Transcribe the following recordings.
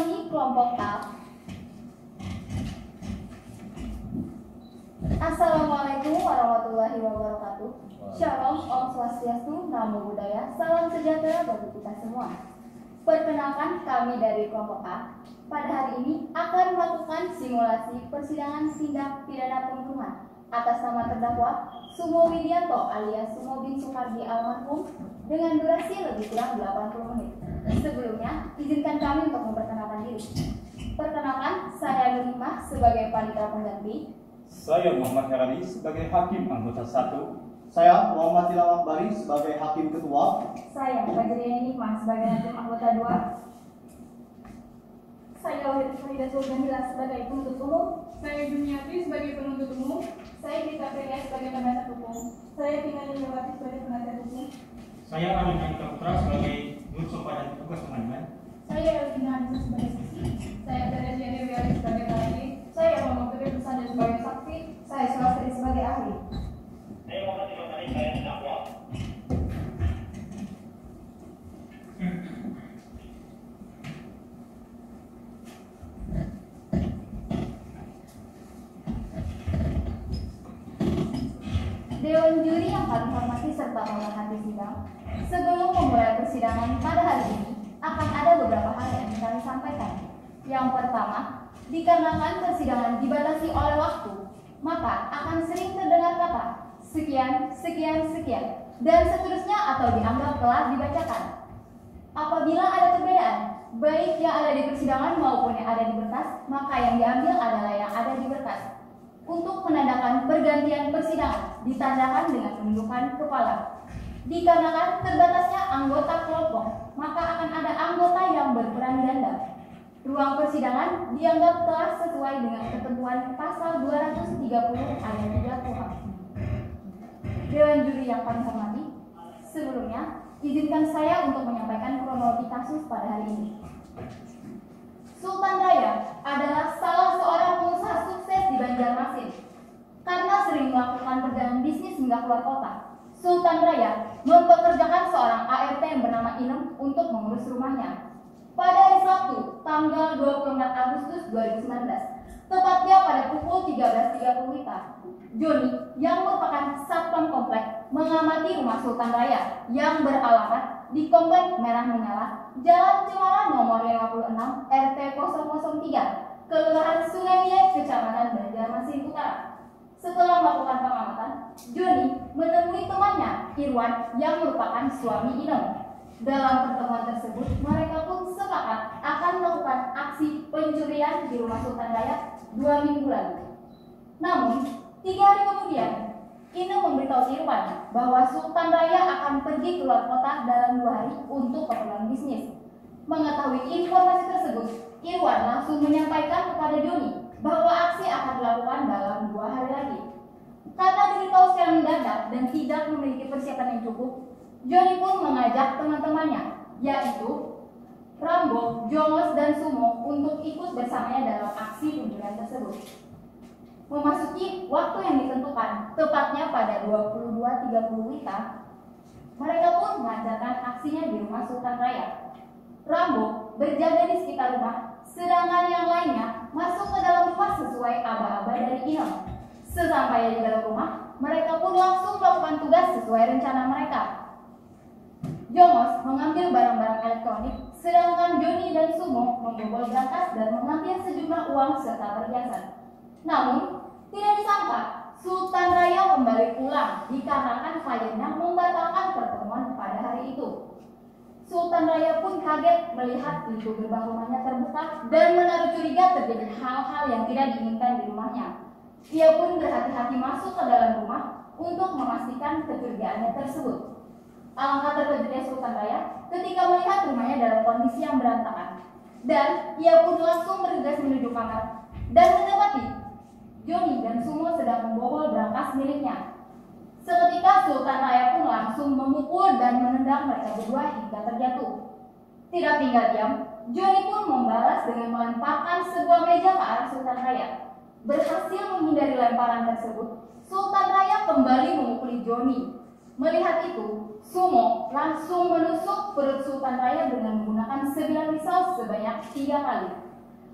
Kami kelompok A. Assalamualaikum warahmatullahi wabarakatuh. Shalom, Om Swastiastu, Namo Buddhaya, Salam sejahtera bagi kita semua. Perkenalkan kami dari kelompok A. Pada hari ini akan melakukan simulasi persidangan tindak pidana pembunuhan atas nama terdakwa Sumo Widianto alias Sumo bin Soekardi almarhum dengan durasi lebih kurang 80 menit. Sebelumnya, izinkan kami untuk memperkenalkan diri. Perkenalkan, saya Nurima sebagai panitia pengganti. Saya Muhammad Herani sebagai hakim anggota satu. Saya Muhammad Tilawah Bari sebagai hakim ketua. Saya Fajriani Nikmah sebagai hakim anggota dua. Saya Wahid Fahidatul Jamila sebagai penuntut umum. Saya Juniati sebagai penuntut umum. Saya Dita Priya sebagai penasihat hukum. Saya Tina Liliawati sebagai penasihat hukum. Saya Amin Andika Putra sebagai Jurso pada tugas pengadilan. Saya Elvina Anissa sebagai saksi. Saya Teresia Dewi sebagai ahli. Saya Muhammad Putri Bersanda sebagai saksi. Saya Sulastri sebagai ahli. Saya Muhammad Imam saya terdakwa. Dewan juri yang kami hormati serta pemerhati sidang, sebelum memulai persidangan pada hari ini, akan ada beberapa hal yang kami sampaikan. Yang pertama, dikarenakan persidangan dibatasi oleh waktu, maka akan sering terdengar kata sekian, sekian, sekian, dan seterusnya atau dianggap telah dibacakan. Apabila ada perbedaan, baik yang ada di persidangan maupun yang ada di berkas, maka yang diambil adalah yang ada di berkas. Untuk menandakan pergantian persidangan ditandakan dengan penunjukan kepala. Dikarenakan terbatasnya anggota kelompok, maka akan ada anggota yang berperan ganda. Ruang persidangan dianggap telah sesuai dengan ketentuan pasal 230 ayat 3 KUHP. Dewan juri yang kami hormati, sebelumnya izinkan saya untuk menyampaikan kronologi kasus pada hari ini. Sultan Raya adalah salah seorang pengusaha sukses di Banjarmasin. Karena sering melakukan perjalanan bisnis hingga keluar kota, Sultan Raya mempekerjakan seorang ART yang bernama Inem untuk mengurus rumahnya. Pada hari Sabtu, tanggal 24 Agustus 2019, tepatnya pada pukul 13.30 WITA, Joni yang merupakan satpam komplek mengamati rumah Sultan Raya yang beralamat di Komplek Merah Menyala, Jalan Cemara nomor 56 RT 003, Kelurahan Sungai Minyak, Kecamatan Banjarmasin Utara. Setelah melakukan pengamatan, Joni menemui temannya, Irwan, yang merupakan suami Inem. Dalam pertemuan tersebut, mereka pun sepakat akan melakukan aksi pencurian di rumah Sultan Raya dua minggu lalu. Namun, tiga hari kemudian, Ine memberitahu Irwan bahwa Sultan Raya akan pergi keluar kota dalam dua hari untuk keperluan bisnis. Mengetahui informasi tersebut, Irwan langsung menyampaikan kepada Joni bahwa aksi akan dilakukan dalam dua hari lagi. Karena diberitahu secara mendadak dan tidak memiliki persiapan yang cukup, Joni pun mengajak teman-temannya, yaitu Rambo, Jongos, dan Sumo untuk ikut bersamanya dalam aksi pencurian tersebut. Memasuki waktu yang ditentukan, tepatnya pada 22.30 WITA, mereka pun melancarkan aksinya di rumah Sultan Raya. Rambo berjaga di sekitar rumah, sedangkan yang lainnya masuk ke dalam rumah sesuai aba-aba dari Inem. Sesampainya di dalam rumah, mereka pun langsung melakukan tugas sesuai rencana mereka. Jongos mengambil barang-barang elektronik, sedangkan Joni dan Sumo membobol berangkas dan mengambil sejumlah uang serta perhiasan. Namun, tidak disangka, Sultan Raya kembali pulang dikarenakan kliennya membatalkan pertemuan pada hari itu. Sultan Raya pun kaget melihat pintu gerbang rumahnya terbuka dan menaruh curiga terjadi hal-hal yang tidak diinginkan di rumahnya. Ia pun berhati-hati masuk ke dalam rumah untuk memastikan kecurigaannya tersebut. Alangkah terkejutnya Sultan Raya ketika melihat rumahnya dalam kondisi yang berantakan. Dan ia pun langsung bergegas menuju kamar dan mendapati Joni dan Sumo sedang membobol berangkas miliknya. Seketika Sultan Raya pun langsung memukul dan menendang mereka berdua hingga terjatuh. Tidak tinggal diam, Joni pun membalas dengan melemparkan sebuah meja ke arah Sultan Raya. Berhasil menghindari lemparan tersebut, Sultan Raya kembali memukuli Joni. Melihat itu, Sumo langsung menusuk perut Sultan Raya dengan menggunakan sebilah saus sebanyak tiga kali.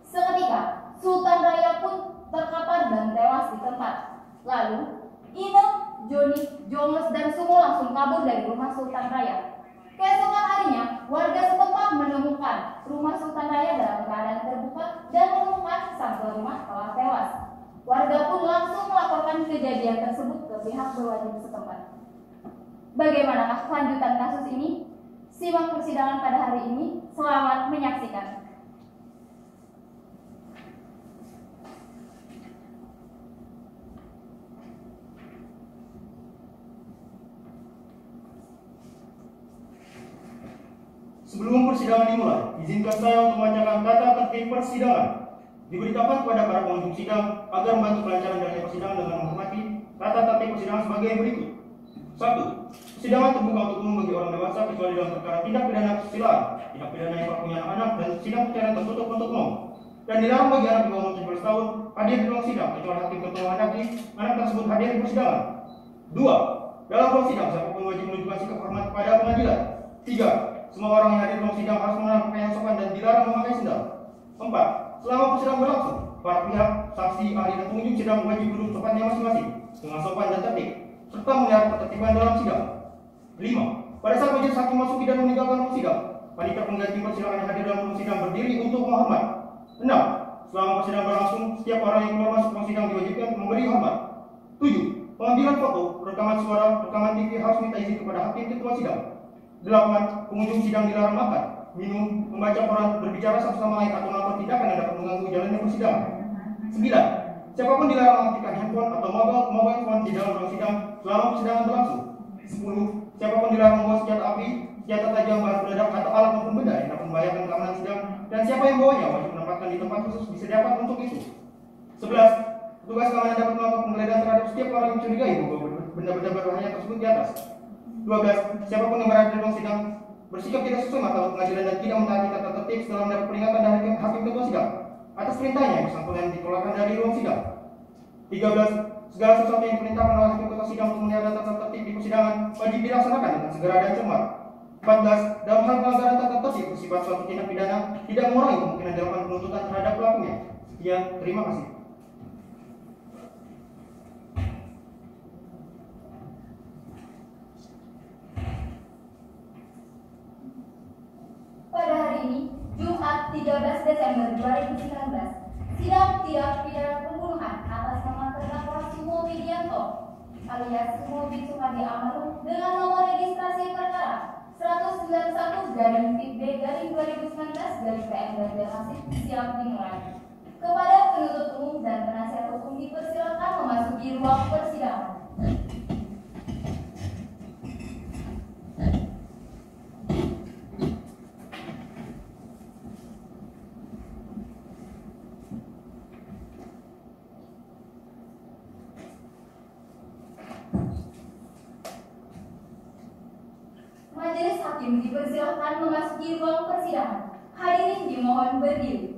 Seketika, Sultan Raya pun terkapar dan tewas di tempat. Lalu, Inem, Joni, Jongos, dan Sumo langsung kabur dari rumah Sultan Raya. Keesokan harinya, warga setempat menemukan rumah Sultan Raya dalam keadaan terbuka dan menemukan sang rumah telah tewas. Warga pun langsung melaporkan kejadian tersebut ke pihak berwajib setempat. Bagaimanakah kelanjutan kasus ini? Simak persidangan pada hari ini. Selamat menyaksikan. Sebelum persidangan dimulai, izinkan saya untuk membacakan kata tertib persidangan. Diberitakan kepada para pengunjung sidang agar membantu kelancaran jalannya persidangan dengan menghormati kata tertib persidangan sebagai berikut. Satu, persidangan terbuka untuk umum bagi orang dewasa kecuali dalam perkara tindak pidana kesusilaan, tindak pidana yang punya anak dan sidang persidangan tertutup untuk umum. Dan dilarang bagi anak di bawah umur 17 tahun hadir di ruang sidang kecuali hakim ketua negeri anak tersebut hadir di persidangan. Dua, dalam ruang sidang siapa pun wajib menunjukkan sikap hormat kepada pengadilan. Tiga, semua orang yang hadir di ruang sidang harus mengenal pakaian sopan dan dilarang memakai sendal. Empat, selama persidangan berlangsung, para pihak, saksi, ahli dan pengunjung sidang wajib duduk tempatnya masing-masing dengan sopan dan tertib, serta melihara ketertiban dalam sidang. Lima, pada saat majelis hakim masuki dan meninggalkan ruang sidang, panitia pengganti persidangan yang hadir dalam ruang sidang berdiri untuk menghormat. Enam, selama persidangan berlangsung, setiap orang yang keluar masuk ruang sidang diwajibkan memberi hormat. Tujuh, pengambilan foto, rekaman suara, rekaman TV harus minta izin kepada hakim ketua sidang. Delapan, pengunjung sidang dilarang makan, minum, membaca koran, berbicara satu sama lain atau melakukan tindakan yang dapat mengganggu jalannya persidangan. Sembilan, siapa pun dilarang mengaktifkan handphone atau mobile, mobile phone di dalam ruang sidang selama persidangan berlangsung. Sepuluh, siapa pun dilarang membawa senjata api, senjata tajam, bahan peledak atau alat maupun benda yang dapat membahayakan keamanan sidang dan siapa yang membawanya wajib menempatkan di tempat khusus disediakan untuk itu. Sebelas, petugas keamanan dapat melakukan penggeledahan terhadap setiap orang yang mencurigai membawa benda-benda berbahaya tersebut di atas. 12. Siapa pun yang berada di ruang sidang bersikap tidak sesuai martabat pengadilan dan tidak mentaati tata tertib setelah mendapat peringatan dari hakim, hakim ketua sidang atas perintahnya yang bersangkutan dikeluarkan dari ruang sidang. 13. Segala sesuatu yang diperintahkan oleh hakim ketua sidang untuk melihara tata tertib di persidangan wajib dilaksanakan dengan segera dan cermat. 14. Dalam hal pelanggaran tata tertib bersifat suatu tindak pidana tidak mengurangi kemungkinan dilakukan penuntutan terhadap pelakunya. Sekian, terima kasih. Pada hari ini, Jumat 13 Desember 2019, sidang tindak pidana pembunuhan atas nama terdakwa Sumo Widianto alias Sumo bin Sukadi Amaru dengan nomor registrasi perkara 191 garing PIB garing 2019 garing PM Banjarmasin siap dimulai. Kepada penuntut umum dan penasihat hukum dipersilakan memasuki ruang persidangan. Majelis hakim dipersilahkan memasuki ruang persidangan. Hadirin dimohon berdiri.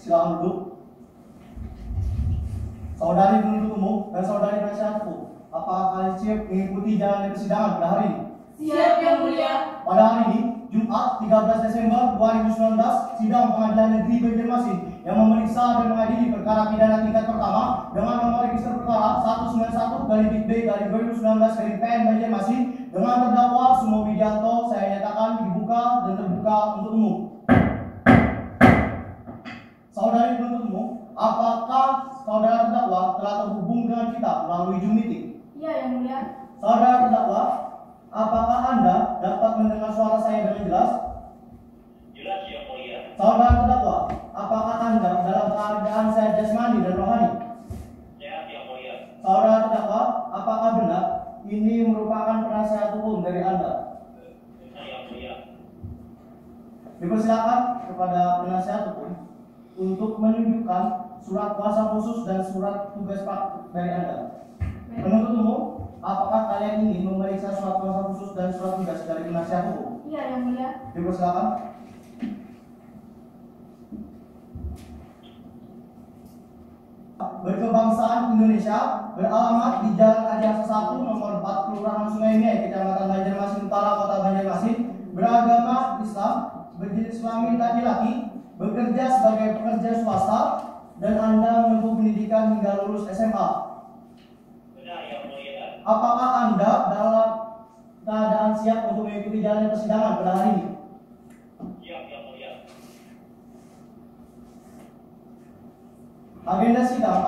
Silakan duduk. Saudari penuntut umum dan saudari penasihat hukum, apakah kalian siap mengikuti jalannya persidangan pada hari ini? Siap yang mulia. Pada hari ini, Jumat 13 Desember 2019, sidang pengadilan negeri Banjarmasin yang memeriksa dan mengadili perkara pidana tingkat pertama dengan nomor register perkara 191 kali B kali 2019 kali PN Banjarmasin dengan terdakwa Sumo Widianto saya nyatakan dibuka dan terbuka untuk umum. Saudari penuntut umum, apakah saudara terdakwa telah terhubung dengan kita melalui Zoom meeting? Iya yang mulia. Saudara terdakwa, apakah Anda dapat mendengar suara saya dengan jelas? Jelas ya mulia. Saudara terdakwa, apakah Anda dalam keadaan sehat jasmani dan rohani? Sehat ya mulia. Saudara terdakwa, apakah benar ini merupakan penasihat hukum dari Anda? Benar ya mulia. Dipersilakan kepada penasihat hukum untuk menunjukkan surat kuasa khusus dan surat tugas pak dari Anda. Penuntut umum, Apakah kalian ingin memeriksa surat kuasa khusus dan surat tugas dari penasihat hukum? Iya, Yang Mulia. Dipersilakan. Berkebangsaan Indonesia beralamat di Jalan Adi 1 nomor 4 Kelurahan Sungai Mei, Kecamatan Banjarmasin Utara, Kota Banjarmasin, beragama Islam, berjenis kelamin laki-laki, bekerja sebagai pekerja swasta, dan Anda menempuh pendidikan hingga lulus SMA. Apakah Anda dalam keadaan siap untuk mengikuti jalannya persidangan pada hari ini? Ya, ya, mulia. Agenda sidang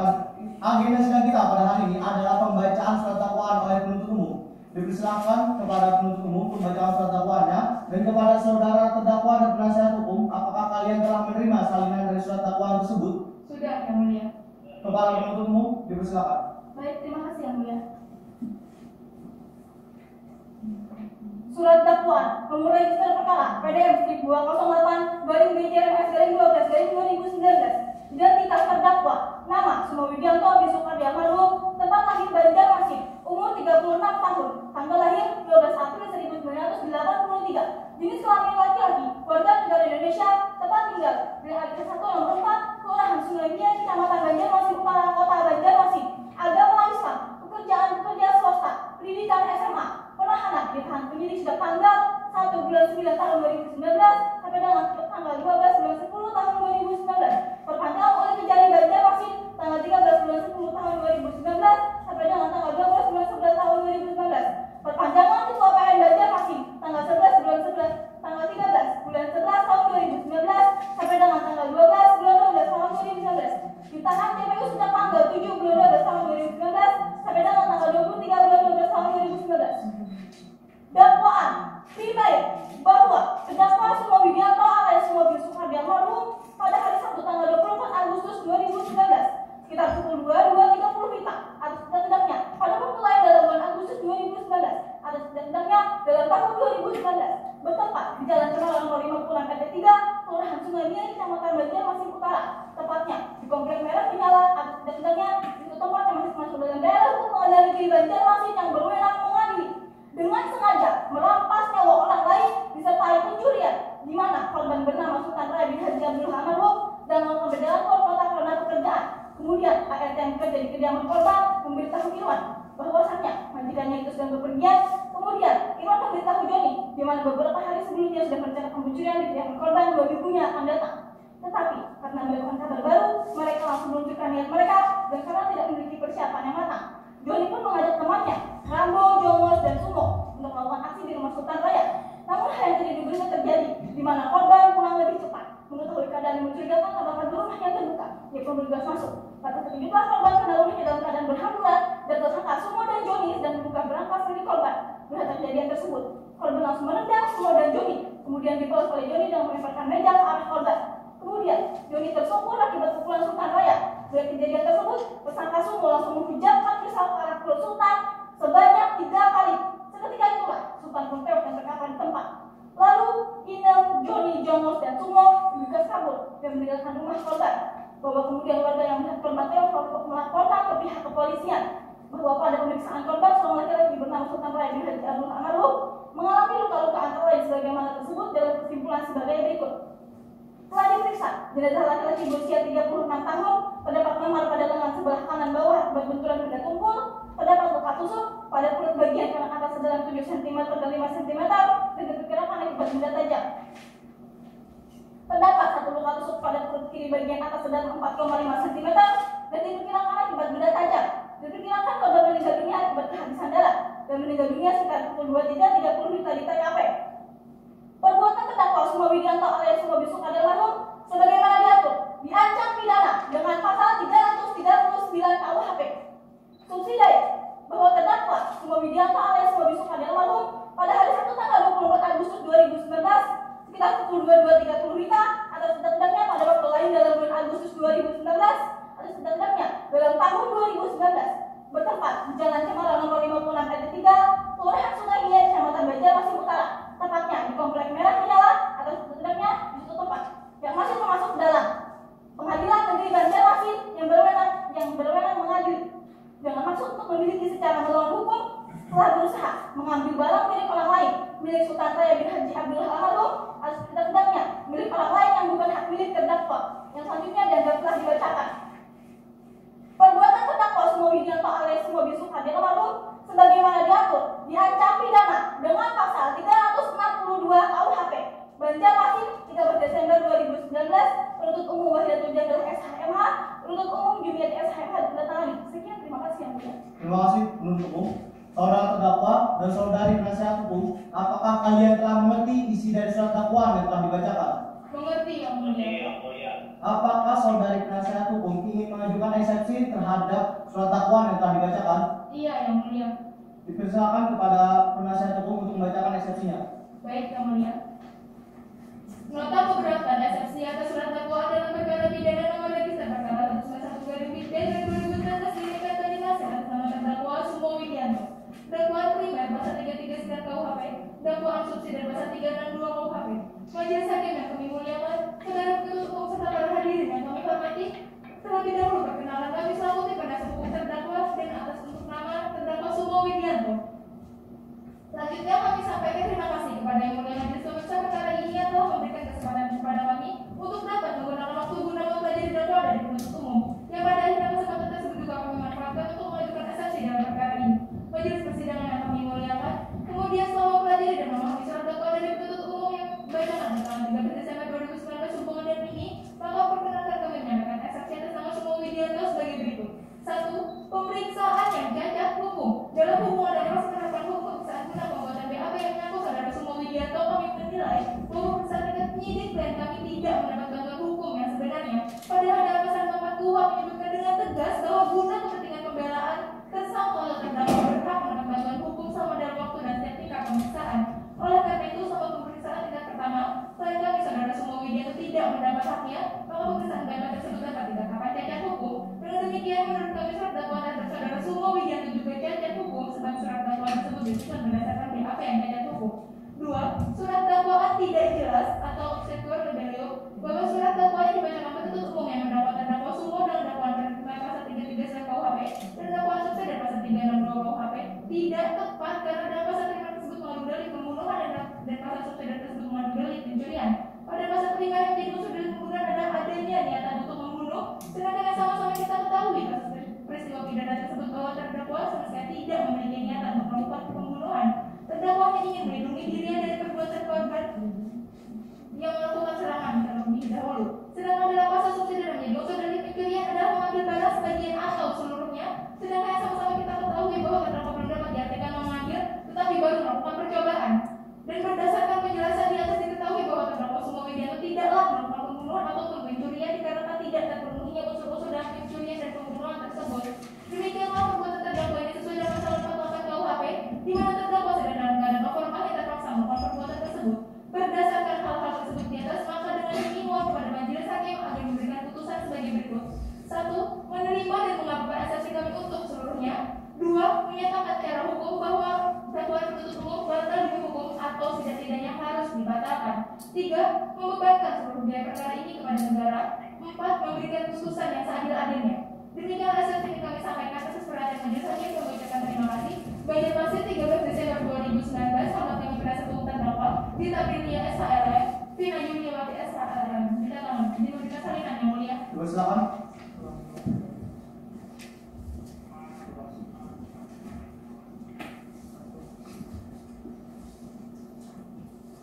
agenda sidang kita pada hari ini adalah pembacaan surat dakwaan oleh penuntut umum. Dipersilakan kepada penuntut umum pembacaan surat dakwaannya dan kepada saudara terdakwa dan penasihat hukum, apakah kalian telah menerima salinan dari surat dakwaan tersebut? Sudah, Yang Mulia. Kepada penuntut umum dipersilakan. Baik, terima kasih Yang Mulia. Surat dakwaan nomor register perkara PDM 1208 garing BJRMS garing 12 garing 2019 identitas terdakwa nama Sumo Widianto bin Soekardi Almarhum tempat lahir Banjarmasin umur 36 tahun tanggal lahir 12 April 1983 jenis kelamin laki-laki warga negara Indonesia tempat tinggal BHK 1 nomor 4 Kelurahan Sungai Nia Kecamatan Banjarmasin Utara Kota Banjarmasin. Agama Islam pekerjaan-pekerja swasta, pendidikan SMA, penahanan ditahan penyidik sejak tanggal 1 bulan 9 tahun 2019 sampai dengan tanggal 12 bulan 10 tahun 2019 perpanjangan oleh kejari bandar tahun 2019 bertempat di Jalan Cemara nomor 56 RT 3, Kelurahan Sungai Nia, Kecamatan Banjarmasin Utara, tepatnya di Komplek Merah Minal 33 sedang KUHP, dakwaan subsidi pasal 362 KUHP. Majelis Hakim yang kami muliakan, saudara penuntut umum serta para hadirin yang kami hormati, terlebih dahulu perkenalan kami selaku tim penasihat hukum terdakwa dan atas untuk nama terdakwa Sumo Widianto. Selanjutnya kami sampaikan terima kasih kepada Yang Mulia Majelis Pemirsa perkara ini yang telah memberikan kesempatan kepada kami untuk dapat menggunakan waktu guna mempelajari dakwaan dari penuntut umum yang pada akhirnya kesempatan tersebut juga kami manfaatkan untuk mengajukan eksepsi dalam perkara ini. Majelis persidangan kemudian setelah mempelajari dan memahami surat dakwaan dari penuntut umum yang bacakan tanggal 13 Desember 2019 hubungan dan ini, maka perkenalkan kami menyatakan eksepsi atas nama semua Widianto sebagai berikut. Satu, pemeriksaan yang cacat hukum dalam hubungan dan proses penerapan hukum saat guna pembuatan BAP yang menyangkut saudara semua Widianto kami menilai bahwa tingkat penyidik klien kami tidak mendapat bantuan hukum yang sebenarnya. Padahal dalam pasal 4 KUHP menyebutkan dengan tegas bahwa guna kepentingan pembelaan tersangka atau terdakwa berhak mendapat bantuan hukum sama dalam waktu dan pemeriksaan. Oleh karena itu, sahabat pemeriksaan tingkat pertama, selain kami saudara semua Widianto tidak mendapat haknya, maka pemeriksaan ganda tersebut dapat dikatakan cacat hukum. Dengan demikian, menurut kami surat dakwaan atas saudara semua Widianto juga cacat hukum, sebab surat dakwaan tersebut disusun berdasarkan apa yang cacat hukum. Dua, surat dakwaan tidak jelas atau obsecure rebellium bahwa surat dakwaan yang dibacakan penuntut umum yang mendapatkan dakwaan semua dan dakwaan terima pasal 33 KUHP dan dakwaan subsidi pasal 362 KUHP tidak tepat karena dalam pasal madubelit pembunuhan dan dan pasal satu dan pasal madubelit pencurian. Pada pasal kelima yang menjadi dari pembunuhan adalah adanya niatan untuk membunuh. Sedangkan sama-sama kita ketahui kasus peristiwa pidana tersebut bahwa terdakwa sama sekali tidak memiliki Tiga, membebankan seluruh biaya perkara ini kepada negara. Empat, memberikan putusan yang seadil-adilnya. Demikian eksepsi yang kami sampaikan atas perhatian majelis hakim kami ucapkan terima kasih. Banjarmasin 13 Desember 2019, selamat kami penasihat hukum terdakwa Dita Brilia SHLM, Vina Yuliawati SHLM. Kita tangan, diberikan salinan yang mulia.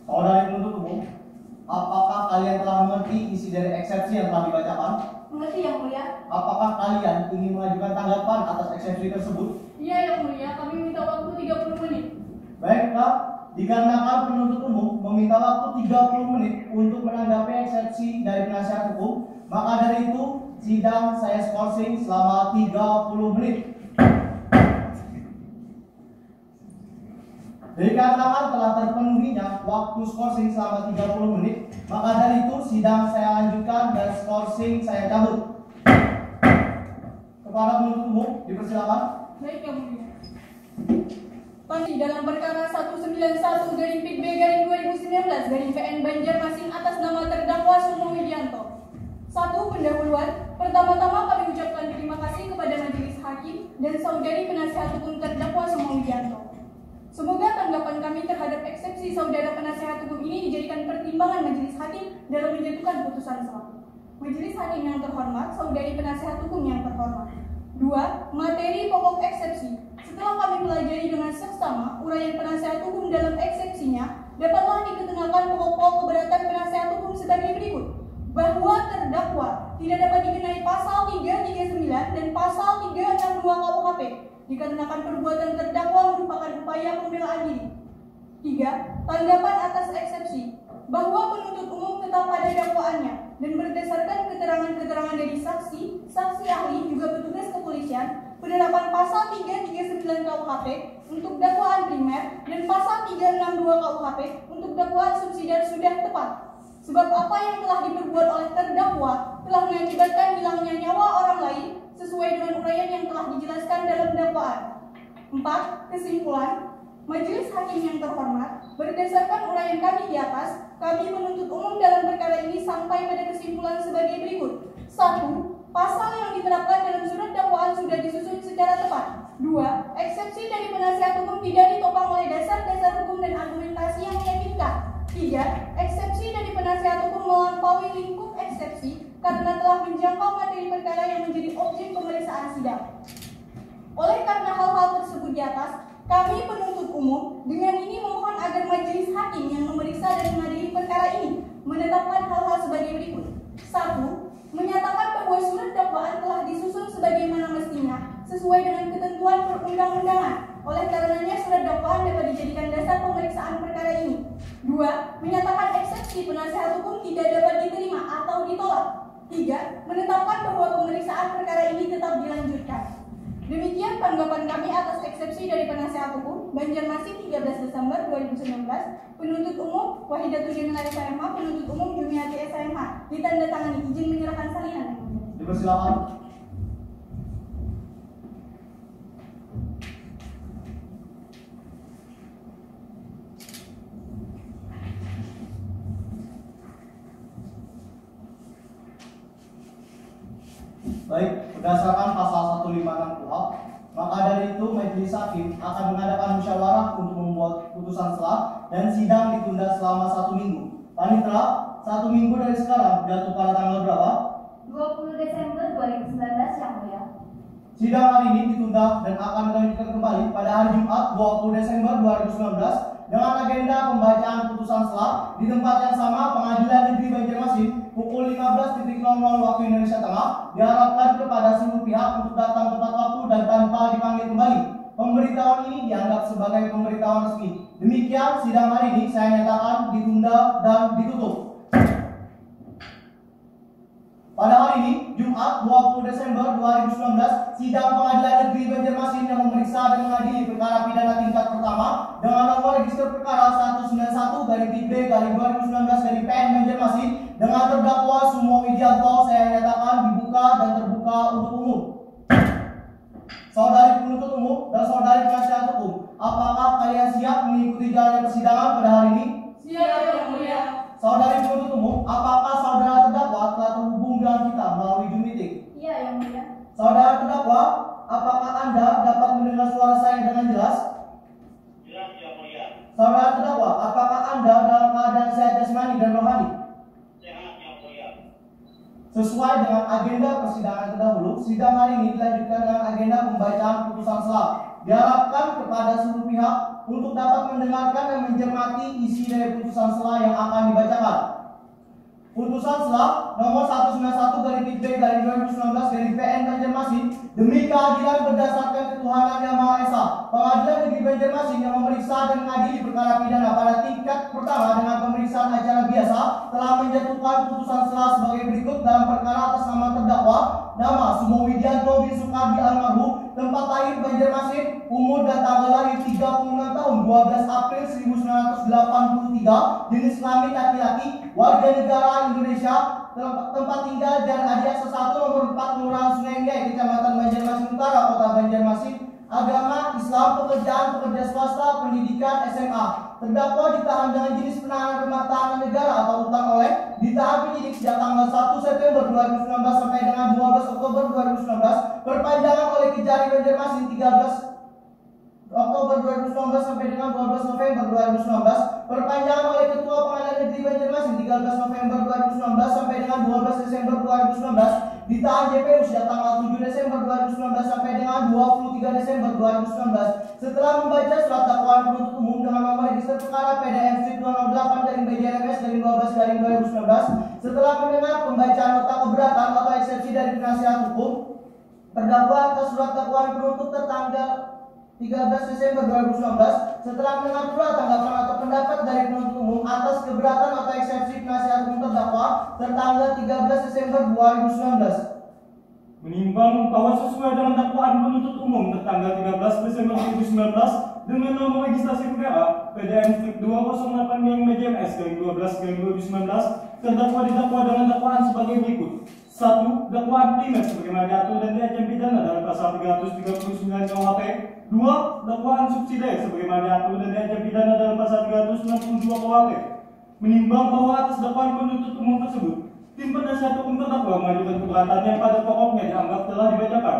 Saudari penuntut umum, apakah kalian telah mengerti isi dari eksepsi yang telah dibacakan? Mengerti yang mulia? Apakah kalian ingin mengajukan tanggapan atas eksepsi tersebut? Iya yang mulia, kami minta waktu 30 menit. Baiklah, dikarenakan penuntut umum meminta waktu 30 menit untuk menanggapi eksepsi dari penasihat hukum, maka dari itu sidang saya skorsing selama 30 menit. Dikarenakan telah terpenuhinya waktu skorsing selama 30 menit, maka dari itu sidang saya lanjutkan dan skorsing saya cabut. Kepada penuntut umum, dipersilakan. Baik yang mulia. Pandi dalam perkara 191 garing PIK B garing 2019 garing PN Banjarmasin atas nama terdakwa Sumo Widianto. Satu pendahuluan, pertama-tama kami ucapkan terima kasih kepada majelis hakim dan saudari penasihat hukum terdakwa Sumo Widianto. Semoga tanggapan kami terhadap eksepsi saudara penasihat hukum ini dijadikan pertimbangan majelis hakim dalam menjatuhkan putusan selaku. Majelis hakim yang terhormat, saudari penasihat hukum yang terhormat. Dua, materi pokok eksepsi. Setelah kami pelajari dengan seksama uraian penasihat hukum dalam eksepsinya, dapatlah diketengakan pokok-pokok keberatan penasihat hukum sebagai berikut. Bahwa terdakwa tidak dapat dikenai pasal 339 dan pasal 362 KUHP dikarenakan perbuatan terdakwa merupakan upaya pembelaan diri. Tiga, tanggapan atas eksepsi bahwa penuntut umum tetap pada dakwaannya dan berdasarkan keterangan keterangan-keterangan dari saksi, saksi ahli, juga petugas kepolisian, penerapan pasal 339 KUHP untuk dakwaan primer dan pasal 362 KUHP untuk dakwaan subsidiar sudah tepat. Sebab apa yang telah diperbuat oleh terdakwa telah mengakibatkan hilangnya nyawa orang lain sesuai dengan uraian yang telah dijelaskan dalam dakwaan. 4. Kesimpulan Majelis Hakim yang terhormat, berdasarkan uraian kami di atas, kami menuntut umum dalam perkara ini sampai pada kesimpulan sebagai berikut. 1. Pasal yang diterapkan dalam surat dakwaan sudah disusun secara tepat. 2. Eksepsi dari penasihat hukum tidak ditopang oleh dasar-dasar hukum dan argumentasi yang meyakinkan. 3. Eksepsi dari penasihat hukum melampaui lingkup eksepsi karena telah menjangkau materi perkara yang menjadi objek pemeriksaan sidang. Oleh karena hal-hal tersebut di atas, kami penuntut umum dengan ini memohon agar majelis hakim yang memeriksa dan mengadili perkara ini menetapkan hal-hal sebagai berikut. Satu, menyatakan bahwa surat dakwaan telah disusun sebagaimana mestinya sesuai dengan ketentuan perundang-undangan. Oleh karenanya surat dakwaan dapat dijadikan dasar pemeriksaan perkara ini. Dua, menyatakan eksepsi penasihat hukum tidak dapat diterima atau ditolak. Tiga, menetapkan bahwa pemeriksaan perkara ini tetap dilanjutkan. Demikian tanggapan kami atas eksepsi dari penasihat hukum Banjarmasin 13 Desember 2019 Penuntut umum Wahidatul Jamila SMH Penuntut umum Jumiati SMH Ditandatangani izin menyerahkan salinan Dipersilakan. Baik, berdasarkan pasal 156 KUHP, maka dari itu majelis hakim akan mengadakan musyawarah untuk membuat putusan selah dan sidang ditunda selama satu minggu. Panitera, satu minggu dari sekarang jatuh pada tanggal berapa? 20 Desember 2019 yang mulia. Sidang hari ini ditunda dan akan dilanjutkan kembali pada hari Jumat 20 Desember 2019 dengan agenda pembacaan putusan selah di tempat yang sama Pengadilan Negeri Banjarmasin pukul 15.00 waktu Indonesia Tengah diharapkan kepada seluruh pihak untuk datang tepat waktu dan tanpa dipanggil kembali. Pemberitahuan ini dianggap sebagai pemberitahuan resmi. Demikian sidang hari ini saya nyatakan ditunda dan ditutup. Pada hari ini, Jumat 20 Desember 2019, sidang pengadilan negeri Banjarmasin yang memeriksa dan mengadili perkara pidana tingkat pertama dengan nomor register perkara 191 dari B garing 2019 dari PN Banjarmasin dengan terdakwa Sumo Widianto saya nyatakan dibuka dan terbuka untuk umum. Saudari penuntut umum dan saudari penasihat hukum, apakah kalian siap mengikuti jalannya persidangan pada hari ini? Siap yang mulia. Saudari penuntut umum, apakah saudara terdakwa telah terhubung dengan kita melalui Zoom meeting? Iya yang mulia. Saudara terdakwa, apakah Anda dapat mendengar suara saya dengan jelas? Jelas yang mulia. Saudara terdakwa, apakah Anda dalam keadaan sehat jasmani dan rohani? Sehat yang mulia. Sesuai dengan agenda persidangan terdahulu, sidang hari ini dilanjutkan dengan agenda pembacaan putusan selah. Diharapkan kepada seluruh pihak untuk dapat mendengarkan dan mencermati isi dari putusan selah yang akan dibacakan. Putusan selah nomor 191 dari B dari 2019 dari PN Banjarmasin demi keadilan berdasarkan ketuhanan yang Maha Esa. Pengadilan Negeri Banjarmasin yang memeriksa dan mengadili perkara pidana pada tingkat pertama dengan pemeriksaan acara biasa telah menjatuhkan putusan selah sebagai berikut dalam perkara atas nama terdakwa nama Sumo Widianto bin Sukardi almarhum tempat lahir Banjarmasin umur dan tanggal lahir 36 tahun 12 April 1983 jenis kelamin laki-laki warga negara Indonesia tempat, tinggal dan Adiaksa 1 nomor 4 Kelurahan Sungai Ngai Kecamatan Banjarmasin Utara Kota Banjarmasin. Agama Islam pekerjaan pekerja swasta pendidikan SMA terdakwa ditahan dengan jenis penahanan rumah tahanan negara atau utang oleh ditahan penyidik sejak tanggal 1 September 2019 sampai dengan 12 Oktober 2019 perpanjangan oleh Kejari Banjarmasin 13 Oktober 2019 sampai dengan 12 November 2019 perpanjangan oleh Ketua Pengadilan Negeri Banjarmasin 13 November 2019 sampai dengan 12 Desember 2019 ditahan JPU sejak tanggal 7 Desember 2019 sampai dengan 23 Desember 2019 setelah membaca surat dakwaan penuntut umum dengan nomor register perkara PDM Strip 208 dari BJRMS dari 12 dari 2019 setelah mendengar pembacaan nota keberatan atau eksepsi dari penasihat hukum terdakwa atas surat dakwaan penuntut tertanggal 13 Desember 2019 setelah mendengar pula tanggapan atau pendapat dari penuntut umum atas keberatan atau eksepsi penasihat hukum terdakwa tertanggal 13 Desember 2019. Menimbang bahwa sesuai dengan dakwaan penuntut umum tertanggal 13 Desember 2019 dengan nomor registrasi perkara PDM strip 208 yang BJMS garing 12 garing 2019 terdakwa didakwa dengan dakwaan sebagai berikut. Satu, dakwaan primer sebagaimana diatur dan diancam pidana dalam pasal 339 KUHP. Dua, dakwaan subsidiar sebagaimana diatur dan diancam pidana dalam pasal 362 KUHP. Menimbang bahwa atas dakwaan penuntut umum tersebut, tim penasihat hukum terdakwa mengajukan yang pada pokoknya dianggap telah dibacakan.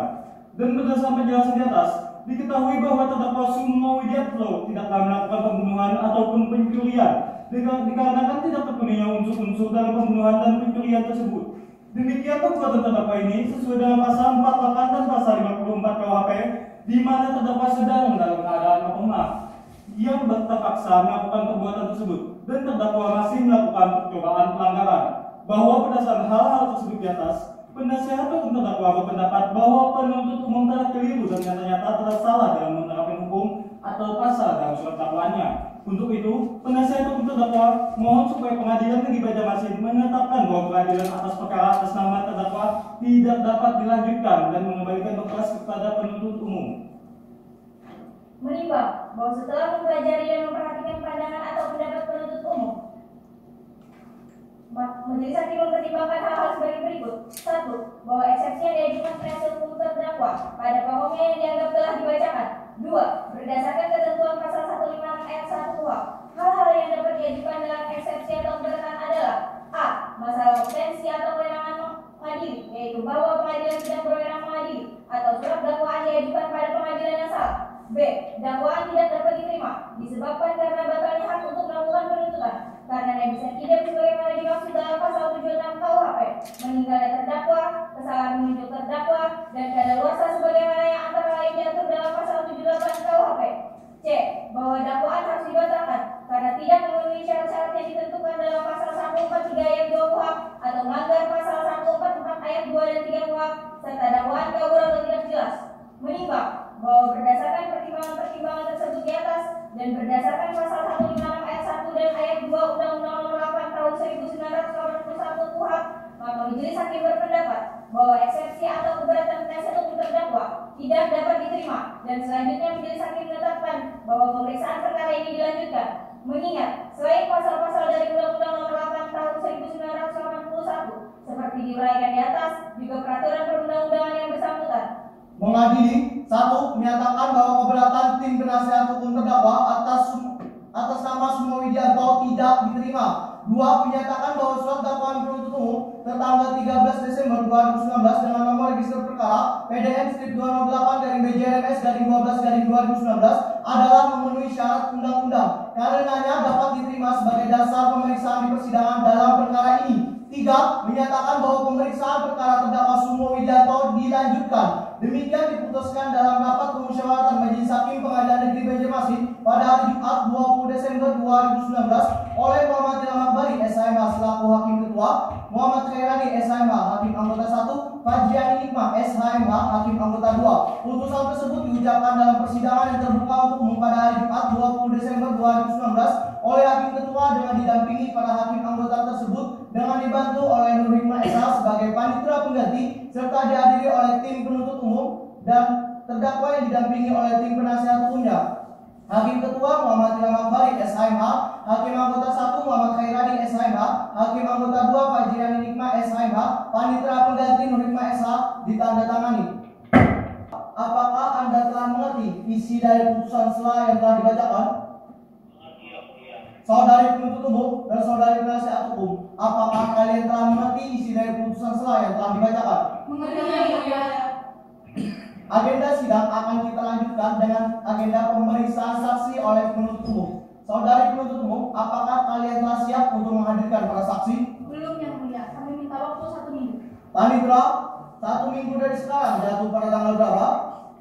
Dan berdasarkan penjelasan di atas, diketahui bahwa terdakwa Sumo Widiatlo tidaklah melakukan pembunuhan ataupun pencurian Dika- dikarenakan tidak terpenuhinya unsur-unsur dalam pembunuhan dan pencurian tersebut. Demikian perbuatan terdakwa ini sesuai dengan pasal 48 dan pasal 54 KUHP di mana terdakwa sedang dalam keadaan lemah yang terpaksa melakukan perbuatan tersebut dan terdakwa masih melakukan percobaan pelanggaran bahwa berdasarkan hal-hal tersebut di atas penasihat hukum terdakwa berpendapat bahwa penuntut umum telah keliru dan nyata-nyata telah salah dalam menerapkan hukum atau pasal dalam surat dakwaannya. Untuk itu, penasihat hukum terdakwa mohon supaya pengadilan negeri Banjarmasin menetapkan bahwa pengadilan atas perkara atas nama terdakwa tidak dapat dilanjutkan dan mengembalikan berkas kepada penuntut umum. Menimbang bahwa setelah mempelajari dan memperhatikan pandangan atau pendapat penuntut umum, Ma- Majelis Hakim mempertimbangkan hal-hal sebagai berikut. Satu, bahwa eksepsi yang diajukan penasihat hukum terdakwa pada pokoknya yang dianggap telah dibacakan. Dua, berdasarkan ketentuan pasal 156 ayat 1 KUHP, hal-hal yang dapat diajukan dalam eksepsi atau keberatan adalah A. Masalah potensi atau kewenangan mengadili, yaitu bahwa pengadilan tidak berwenang mengadili, atau surat dakwaan diajukan pada pengadilan salah. B. Dakwaan tidak dapat diterima disebabkan karena batalnya hak untuk melakukan penuntutan karena negosiasi tidak sebagaimana dimaksud dalam pasal 76 KUHP meninggalnya terdakwa, kesalahan menunjuk terdakwa, dan kadaluarsa sebagaimana yang antara lain diatur dalam pasal 78 KUHP. C. Bahwa dakwaan harus dibatalkan karena tidak memenuhi syarat-syarat yang ditentukan dalam pasal 143 ayat 2 KUHP atau melanggar pasal 144 ayat 2 dan 3 KUHP serta dakwaan kabur atau tidak jelas. Menimbang bahwa berdasarkan pertimbangan-pertimbangan tersebut di atas dan berdasarkan pasal 156 ayat 1 dan ayat 2 Undang-Undang Nomor 8 Tahun 1981 KUHP, maka majelis hakim berpendapat bahwa eksepsi atau keberatan penasihat hukum terdakwa tidak dapat diterima dan selanjutnya majelis hakim menetapkan bahwa pemeriksaan perkara ini dilanjutkan. Mengingat selain pasal-pasal dari Undang-Undang Nomor 8 Tahun 1981 seperti diuraikan di atas, juga peraturan perundang-undangan yang bersangkutan Mengadili satu menyatakan bahwa keberatan tim penasihat hukum terdakwa atas atas nama Sumo Widianto tidak diterima. Dua menyatakan bahwa surat dakwaan penuntut umum tertanggal 13 Desember 2019 dengan nomor register perkara PDN strip 208 dari BJRMS dari 12 dari 2019 adalah memenuhi syarat undang-undang. Karenanya dapat diterima sebagai dasar pemeriksaan di persidangan dalam perkara ini. Tiga, menyatakan bahwa pemeriksaan perkara terdakwa Sumo Widianto dilanjutkan. Demikian diputuskan dalam rapat pemusyawaratan Majelis Hakim Pengadilan Negeri Banjarmasin pada hari Jumat 20 Desember 2019 oleh Muhammad Ilham Akbari SHMH selaku Hakim Ketua, Muhammad Khairani SHMH Hakim Anggota 1, Fajiani Nikmah SHMH Hakim Anggota 2. Putusan tersebut diucapkan dalam persidangan yang terbuka untuk umum pada hari Jumat 20 Desember 2019 oleh Hakim Ketua dengan didampingi para hakim anggota tersebut dengan dibantu oleh Nur Hikmah serta dihadiri oleh tim penuntut umum dan terdakwa yang didampingi oleh tim penasihat hukumnya. Hakim Ketua Muhammad Ilham Akbari SHMH, Hakim Anggota 1 Muhammad Khairani SHMH, Hakim Anggota 2 Fajriani Nikmah SHMH, Panitera Pengganti Nur Hikmah Esa ditandatangani. Apakah Anda telah mengerti isi dari putusan selah yang telah dibacakan? Saudari penuntut umum dan saudari penasihat hukum, apakah kalian telah mengerti isi dari putusan selah yang telah dibacakan? Agenda sidang akan kita lanjutkan dengan agenda pemeriksaan saksi oleh penuntut umum. Saudari penuntut umum, apakah kalian telah siap untuk menghadirkan para saksi? Belum yang mulia, kami minta waktu satu minggu. Panitra, satu minggu dari sekarang jatuh pada tanggal berapa?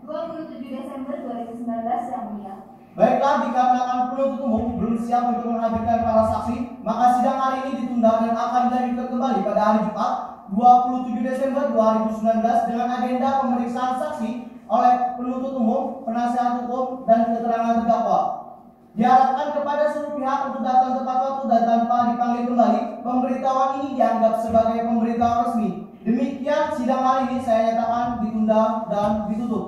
27 Desember 2019 yang mulia. Baiklah, dikarenakan penuntut umum belum siap untuk menghadirkan para saksi, maka sidang hari ini ditunda dan akan dilanjutkan kembali pada hari Jumat 27 Desember 2019 dengan agenda pemeriksaan saksi oleh penuntut umum, penasihat hukum, dan keterangan terdakwa. Diharapkan kepada seluruh pihak untuk datang tepat waktu dan tanpa dipanggil kembali, pemberitahuan ini dianggap sebagai pemberitahuan resmi. Demikian sidang hari ini saya nyatakan ditunda dan ditutup.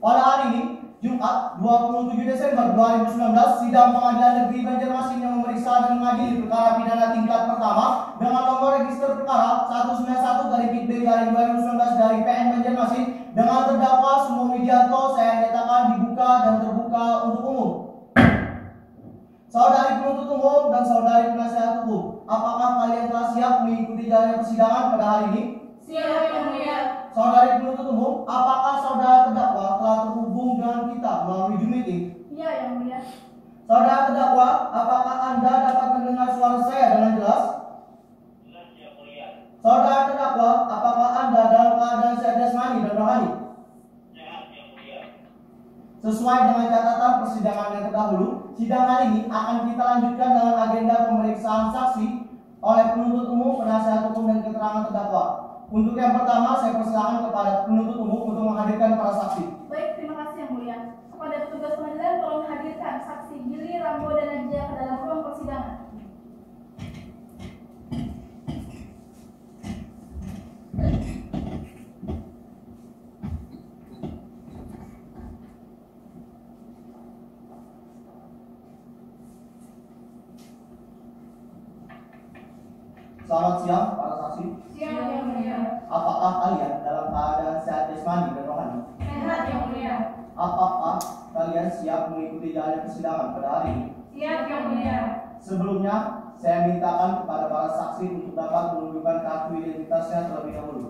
Pada hari ini, Jumat 27 Desember 2019, sidang pengadilan negeri Banjarmasin yang memeriksa dan mengadili perkara pidana tingkat pertama dengan nomor register perkara 191 dari B garing 2019 dari PN Banjarmasin dengan terdakwa Sumo Widianto saya nyatakan dibuka dan terbuka untuk umum. Saudari penuntut umum dan saudari penasihat hukum, apakah kalian telah siap mengikuti jalannya persidangan pada hari ini? Saudari penuntut umum, apakah saudara terdakwa telah terhubung dengan kita melalui Zoom meeting? Iya yang mulia. Saudara terdakwa, apakah Anda dapat mendengar suara saya dengan jelas? Jelas yang mulia. Saudara terdakwa, apakah Anda dalam keadaan sehat jasmani dan rohani? Sehat yang mulia. Sesuai dengan catatan persidangan yang terdahulu, sidang hari ini akan kita lanjutkan dengan agenda pemeriksaan saksi oleh penuntut umum, penasihat hukum, dan keterangan terdakwa. Untuk yang pertama, saya persilakan kepada penuntut umum untuk menghadirkan para saksi. Baik, terima kasih yang mulia. Kepada petugas pengadilan tolong hadirkan saksi Gili, Rambo, dan Najia ke dalam ruang persidangan. Selamat siang, para saksi. Siap yang mulia. Apakah kalian dalam keadaan sehat jasmani dan rohani? Sehat yang mulia. Apakah kalian siap mengikuti jalannya persidangan pada hari ini? Siap yang mulia. Sebelumnya, saya mintakan kepada para saksi untuk dapat menunjukkan kartu identitasnya terlebih dahulu.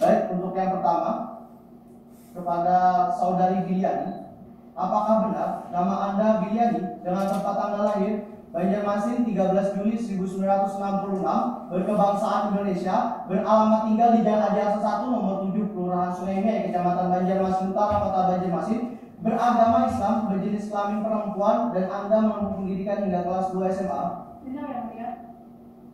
Baik, untuk yang pertama, kepada saudari Biliani, apakah benar nama Anda Biliani dengan tempat tanggal lahir Banjarmasin 13 Juli 1966, berkebangsaan Indonesia, beralamat tinggal di Jalan Adiaksa 1 nomor 7 Kelurahan Sungai Kecamatan Banjarmasin Utara, Kota Banjarmasin, beragama Islam, berjenis kelamin perempuan, dan Anda menempuh pendidikan hingga kelas 2 SMA. Benar yang mulia.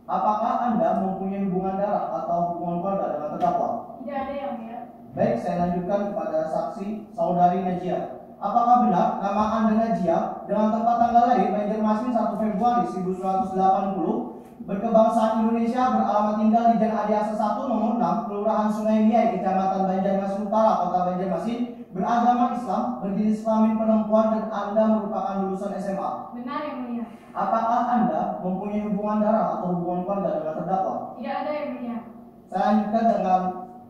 Apakah Anda mempunyai hubungan darah atau hubungan keluarga dengan terdakwa? Tidak ada yang mulia. Baik, saya lanjutkan kepada saksi saudari Najia. Apakah benar nama Anda Najia dengan tempat tanggal lahir Banjarmasin 1 Februari 1980, berkebangsaan Indonesia, beralamat tinggal di Jalan Adiaksa 1 nomor 6, Kelurahan Sungai Miai, Kecamatan Banjarmasin Utara, Kota Banjarmasin, beragama Islam, berjenis kelamin perempuan dan Anda merupakan lulusan SMA. Benar yang mulia. Apakah Anda mempunyai hubungan darah atau hubungan keluarga dengan terdakwa? Tidak ada yang mulia. Saya lanjutkan dengan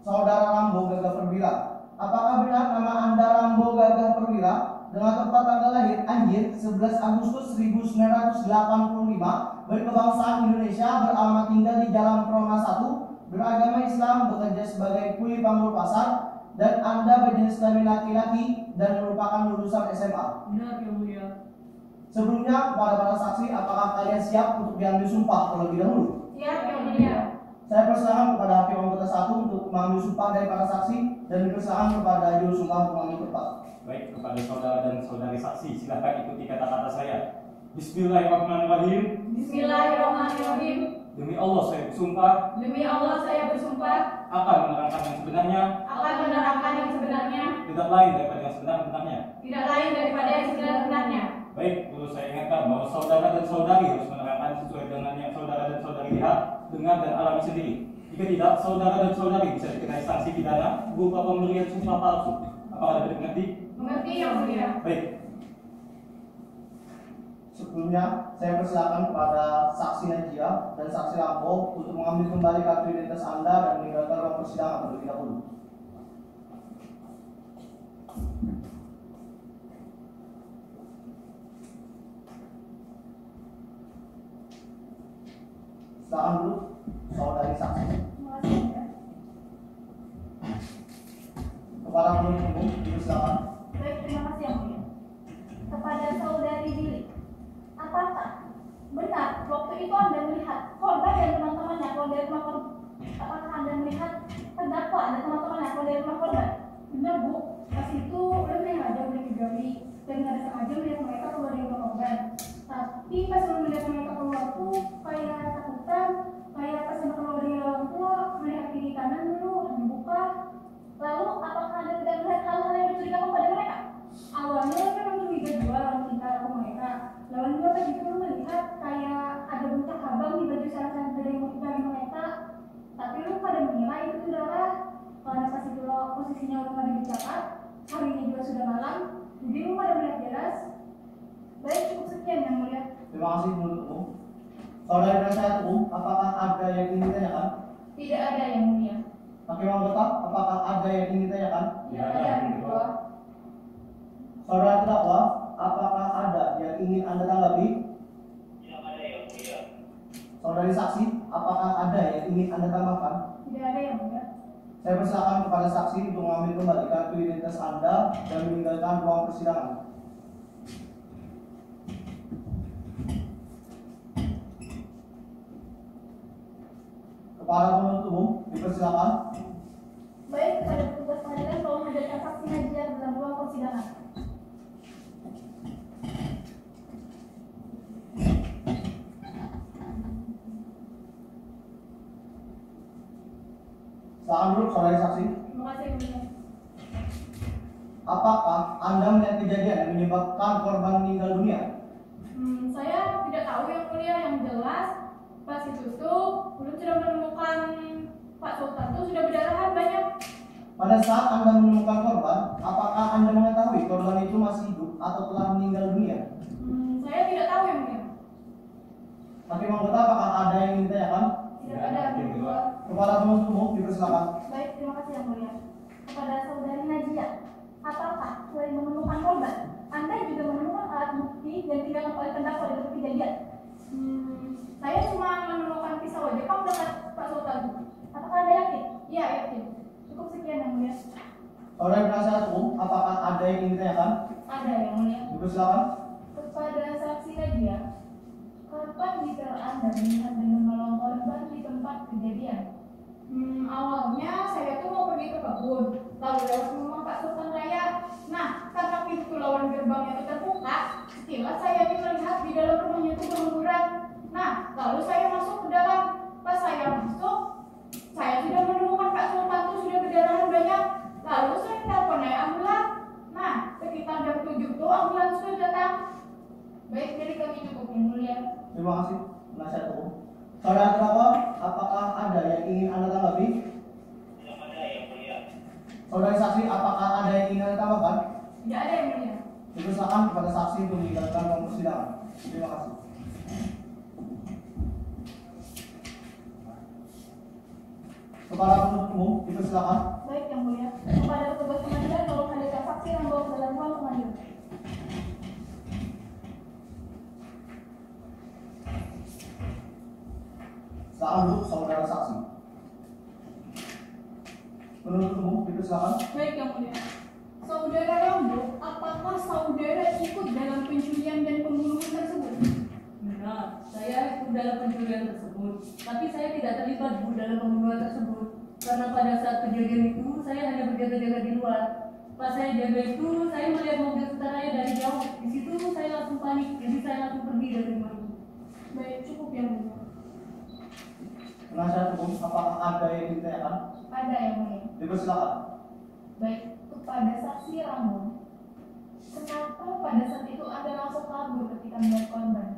saudara Rambo Gagah Perwira. Apakah benar nama Anda Rambo Gagah Perwira dengan tempat tanggal lahir Anjir 11 Agustus 1985, berkebangsaan Indonesia, beralamat tinggal di Jalan Prona 1, beragama Islam, bekerja sebagai kuli panggul pasar, dan Anda berjenis kelamin laki-laki dan merupakan lulusan SMA. Benar yang mulia. Sebelumnya, kepada para saksi, apakah kalian siap untuk diambil sumpah terlebih dahulu? Siap yang mulia. Saya persilakan kepada hakim anggota satu untuk mengambil sumpah dari para saksi dan dipersilakan kepada juru sumpah untuk mengambil tempat. Baik, kepada saudara dan saudari saksi, silakan ikuti kata-kata saya. Bismillahirrahmanirrahim. Bismillahirrahmanirrahim. Demi Allah saya bersumpah Demi Allah saya bersumpah akan menerangkan yang sebenarnya, akan menerangkan yang sebenarnya, tidak lain daripada yang sebenar-benarnya. tidak lain daripada yang sebenar-benarnya. Baik, perlu saya ingatkan bahwa saudara dan saudari harus menerangkan sesuai dengan yang saudara dan saudari lihat, dengar dan alami sendiri. Jika tidak, saudara dan saudari bisa dikenai sanksi pidana berupa pemberian sumpah palsu. Apakah dapat dimengerti? Mengerti yang mulia. Baik, Sebelumnya, saya persilakan kepada saksi Najia dan saksi Lampo untuk mengambil kembali kartu identitas Anda dan meninggalkan ruang persidangan terlebih dahulu. Silakan dulu, saksi. Kasih yang mulia. Kepada penuntut umum, dipersilakan. Baik, terima kasih yang mulia. Kepada saudari Billy, apakah benar waktu itu Anda melihat korban dan teman-temannya keluar dari rumah korban? Apakah Anda melihat terdakwa dan teman-temannya keluar dari rumah korban? Benar bu, pas itu udah yang ada udah digali dan nggak sengaja melihat mereka keluar dari rumah korban. Tapi pas belum melihat mereka keluar tuh kayak takutan, kayak pas mereka keluar dari hari ini juga sudah malam, di rumah ada melihat jelas. Baik, cukup sekian yang mulia. Terima kasih penuntut umum. Saudari penasihat umum, apakah ada yang ingin ditanyakan? Tidak ada yang mulia. Hakim anggota, apakah ada yang ingin ditanyakan? Tidak ada yang kedua. Saudara terdakwa, apakah ada yang ingin anda tanggapi? Tidak ada yang mulia. Saudari saksi, apakah ada yang ingin anda tambahkan? Tidak ada yang mulia. Saya persilakan kepada saksi untuk mengambil kembali kartu identitas anda dan meninggalkan ruang persidangan. Kepada penuntut umum, dipersilakan. Baik, kepada petugas pengadilan tolong hadirkan saksi Najia dalam ruang persidangan. Silakan duduk, saudari saksi. Apakah anda melihat kejadian yang menyebabkan korban meninggal dunia? Hmm, saya tidak tahu yang mulia yang jelas pas itu tuh belum sudah menemukan Pak Sultan tuh sudah berdarahan banyak. Pada saat anda menemukan korban, apakah anda mengetahui korban itu masih hidup atau telah meninggal dunia? Hmm, saya tidak tahu yang mulia. Hakim anggota, apakah ada yang ditanyakan? Tidak ada. Kepada penuntut umum, dipersilakan. Baik, terima kasih yang mulia. Kepada saudari Najia, apakah selain menemukan korban, Anda juga menemukan alat bukti yang digunakan oleh terdakwa di tempat kejadian? Hmm, saya cuma menemukan pisau Jepang dekat Pak Sultan. Apakah Anda yakin? Iya yakin. Cukup sekian yang mulia. Saudari penasihat umum, apakah ada yang ingin ditanyakan? Ada yang mulia. Dipersilakan. Kepada saksi Nadia, kapan detail Anda melihat dan menolong korban di tempat kejadian? Hmm, awalnya saya tuh mau pergi ke kebun, lalu lewat rumah Pak Sultan Raya. Nah, karena pintu lawan gerbangnya itu terbuka, sekilas saya melihat di dalam rumahnya itu berhamburan. Nah, lalu saya masuk ke dalam. Pas saya masuk, saya sudah menemukan Pak Sultan itu sudah berdarahan banyak. Lalu saya telepon naik ambulans. Nah, sekitar jam 7 tuh ambulans sudah datang. Baik, jadi kami cukup yang mulia. Terima kasih, penasihat umum. Saudara terdakwa, apakah ada yang ingin anda tanggapi? Tidak ada yang mulia. Saudari saksi, apakah ada yang ingin anda tambahkan? Tidak ada yang mulia. Dipersilakan kepada saksi untuk meninggalkan ruang persidangan. Terima kasih. Kepada penuntut umum, dipersilakan. Baik, yang mulia. Kepada petugas pengadilan tolong hadirkan saksi yang bawa ke dalam ruang pengadilan. Silakan duduk, saudara saksi. Penuntut umum, dipersilakan. Baik yang mulia. Saudara Rambo, apakah saudara ikut dalam pencurian dan pembunuhan tersebut? Benar, saya ikut dalam pencurian tersebut, tapi saya tidak terlibat Bu dalam pembunuhan tersebut. Karena pada saat kejadian itu saya hanya berjaga-jaga di luar. Pas saya jaga itu, saya melihat mobil tentaranya dari jauh. Di situ saya langsung panik, jadi saya langsung pergi dari rumah. Baik, cukup yang mulia. Penasihat umum, apakah ada yang ditanyakan? Ada yang mulia. Dipersilakan. Baik, kepada saksi Rambo, kenapa pada saat itu Anda langsung kabur ketika melihat korban?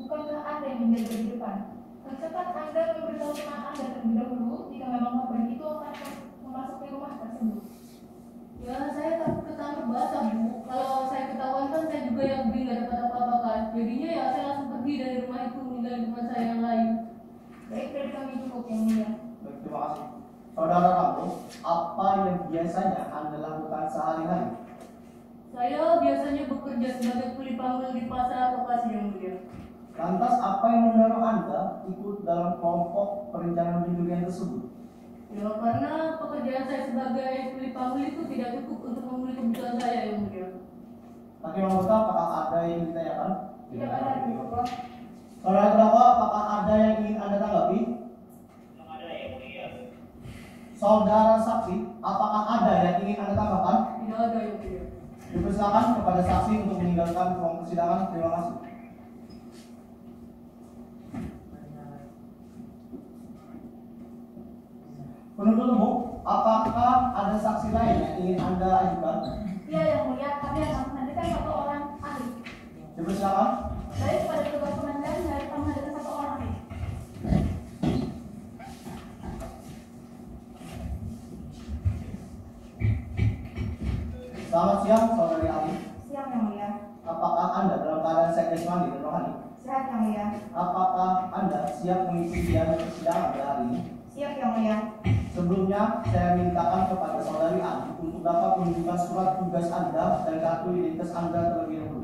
Bukankah Anda yang menjaga di depan? Cepat Anda memberitahu teman Anda terlebih dahulu jika memang korban itu akan memasuki rumah tersebut. Ya, saya takut ketangkep basah Bu. Kalau saya ketahuan kan saya juga yang beli nggak dapat apa-apa kan. Jadinya ya saya langsung pergi dari rumah itu meninggalin rumah saya yang lain. Baik, dari kami cukup yang mulia. Baik, terima kasih. Saudara Rambo, apa yang biasanya Anda lakukan sehari-hari? Saya biasanya bekerja sebagai kuli panggil di pasar lokasi yang mulia. Lantas apa yang mendorong Anda ikut dalam kelompok perencanaan pencurian tersebut? Ya karena pekerjaan saya sebagai kuli panggil itu tidak cukup untuk memenuhi kebutuhan saya yang mulia. Hakim anggota, apakah ada yang ditanyakan? Tidak ada kedua. Saudara terdakwa, apakah ada yang ingin Anda tanggapi? Tidak ada yang mulia. Saudara saksi, apakah ada yang ingin Anda tambahkan? Tidak ada yang mulia. Dipersilakan kepada saksi untuk meninggalkan ruang persidangan. Terima kasih. Penuntut umum, apakah ada saksi lain yang ingin Anda ajukan? Iya, yang mulia. Kami akan menghadirkan satu orang ahli. Dipersilakan. Baik, pada petugas pengadilan, mari kami hadirkan satu orang. Selamat siang, saudari Ali. Siang yang mulia. Apakah Anda dalam keadaan sehat jasmani dan rohani? Sehat yang mulia. Apakah Anda siap mengikuti jalannya persidangan pada hari ini? Siap yang mulia. Sebelumnya, saya mintakan kepada saudari Ali untuk dapat menunjukkan surat tugas Anda dan kartu identitas Anda terlebih dahulu.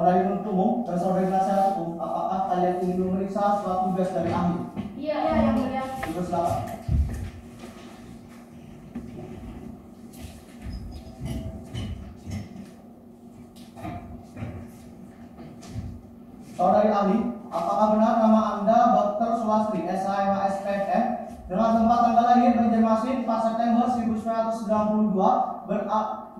Saudari penuntut umum dan saudari penasihat hukum, apakah kalian ingin memeriksa surat tugas dari ahli? Iya, Iya, yang mulia. Dipersilakan. Saudari ahli, apakah benar nama Anda Dr. Sulastri SHMHSPM dengan tempat tanggal lahir Banjarmasin 4 September 1992 ber-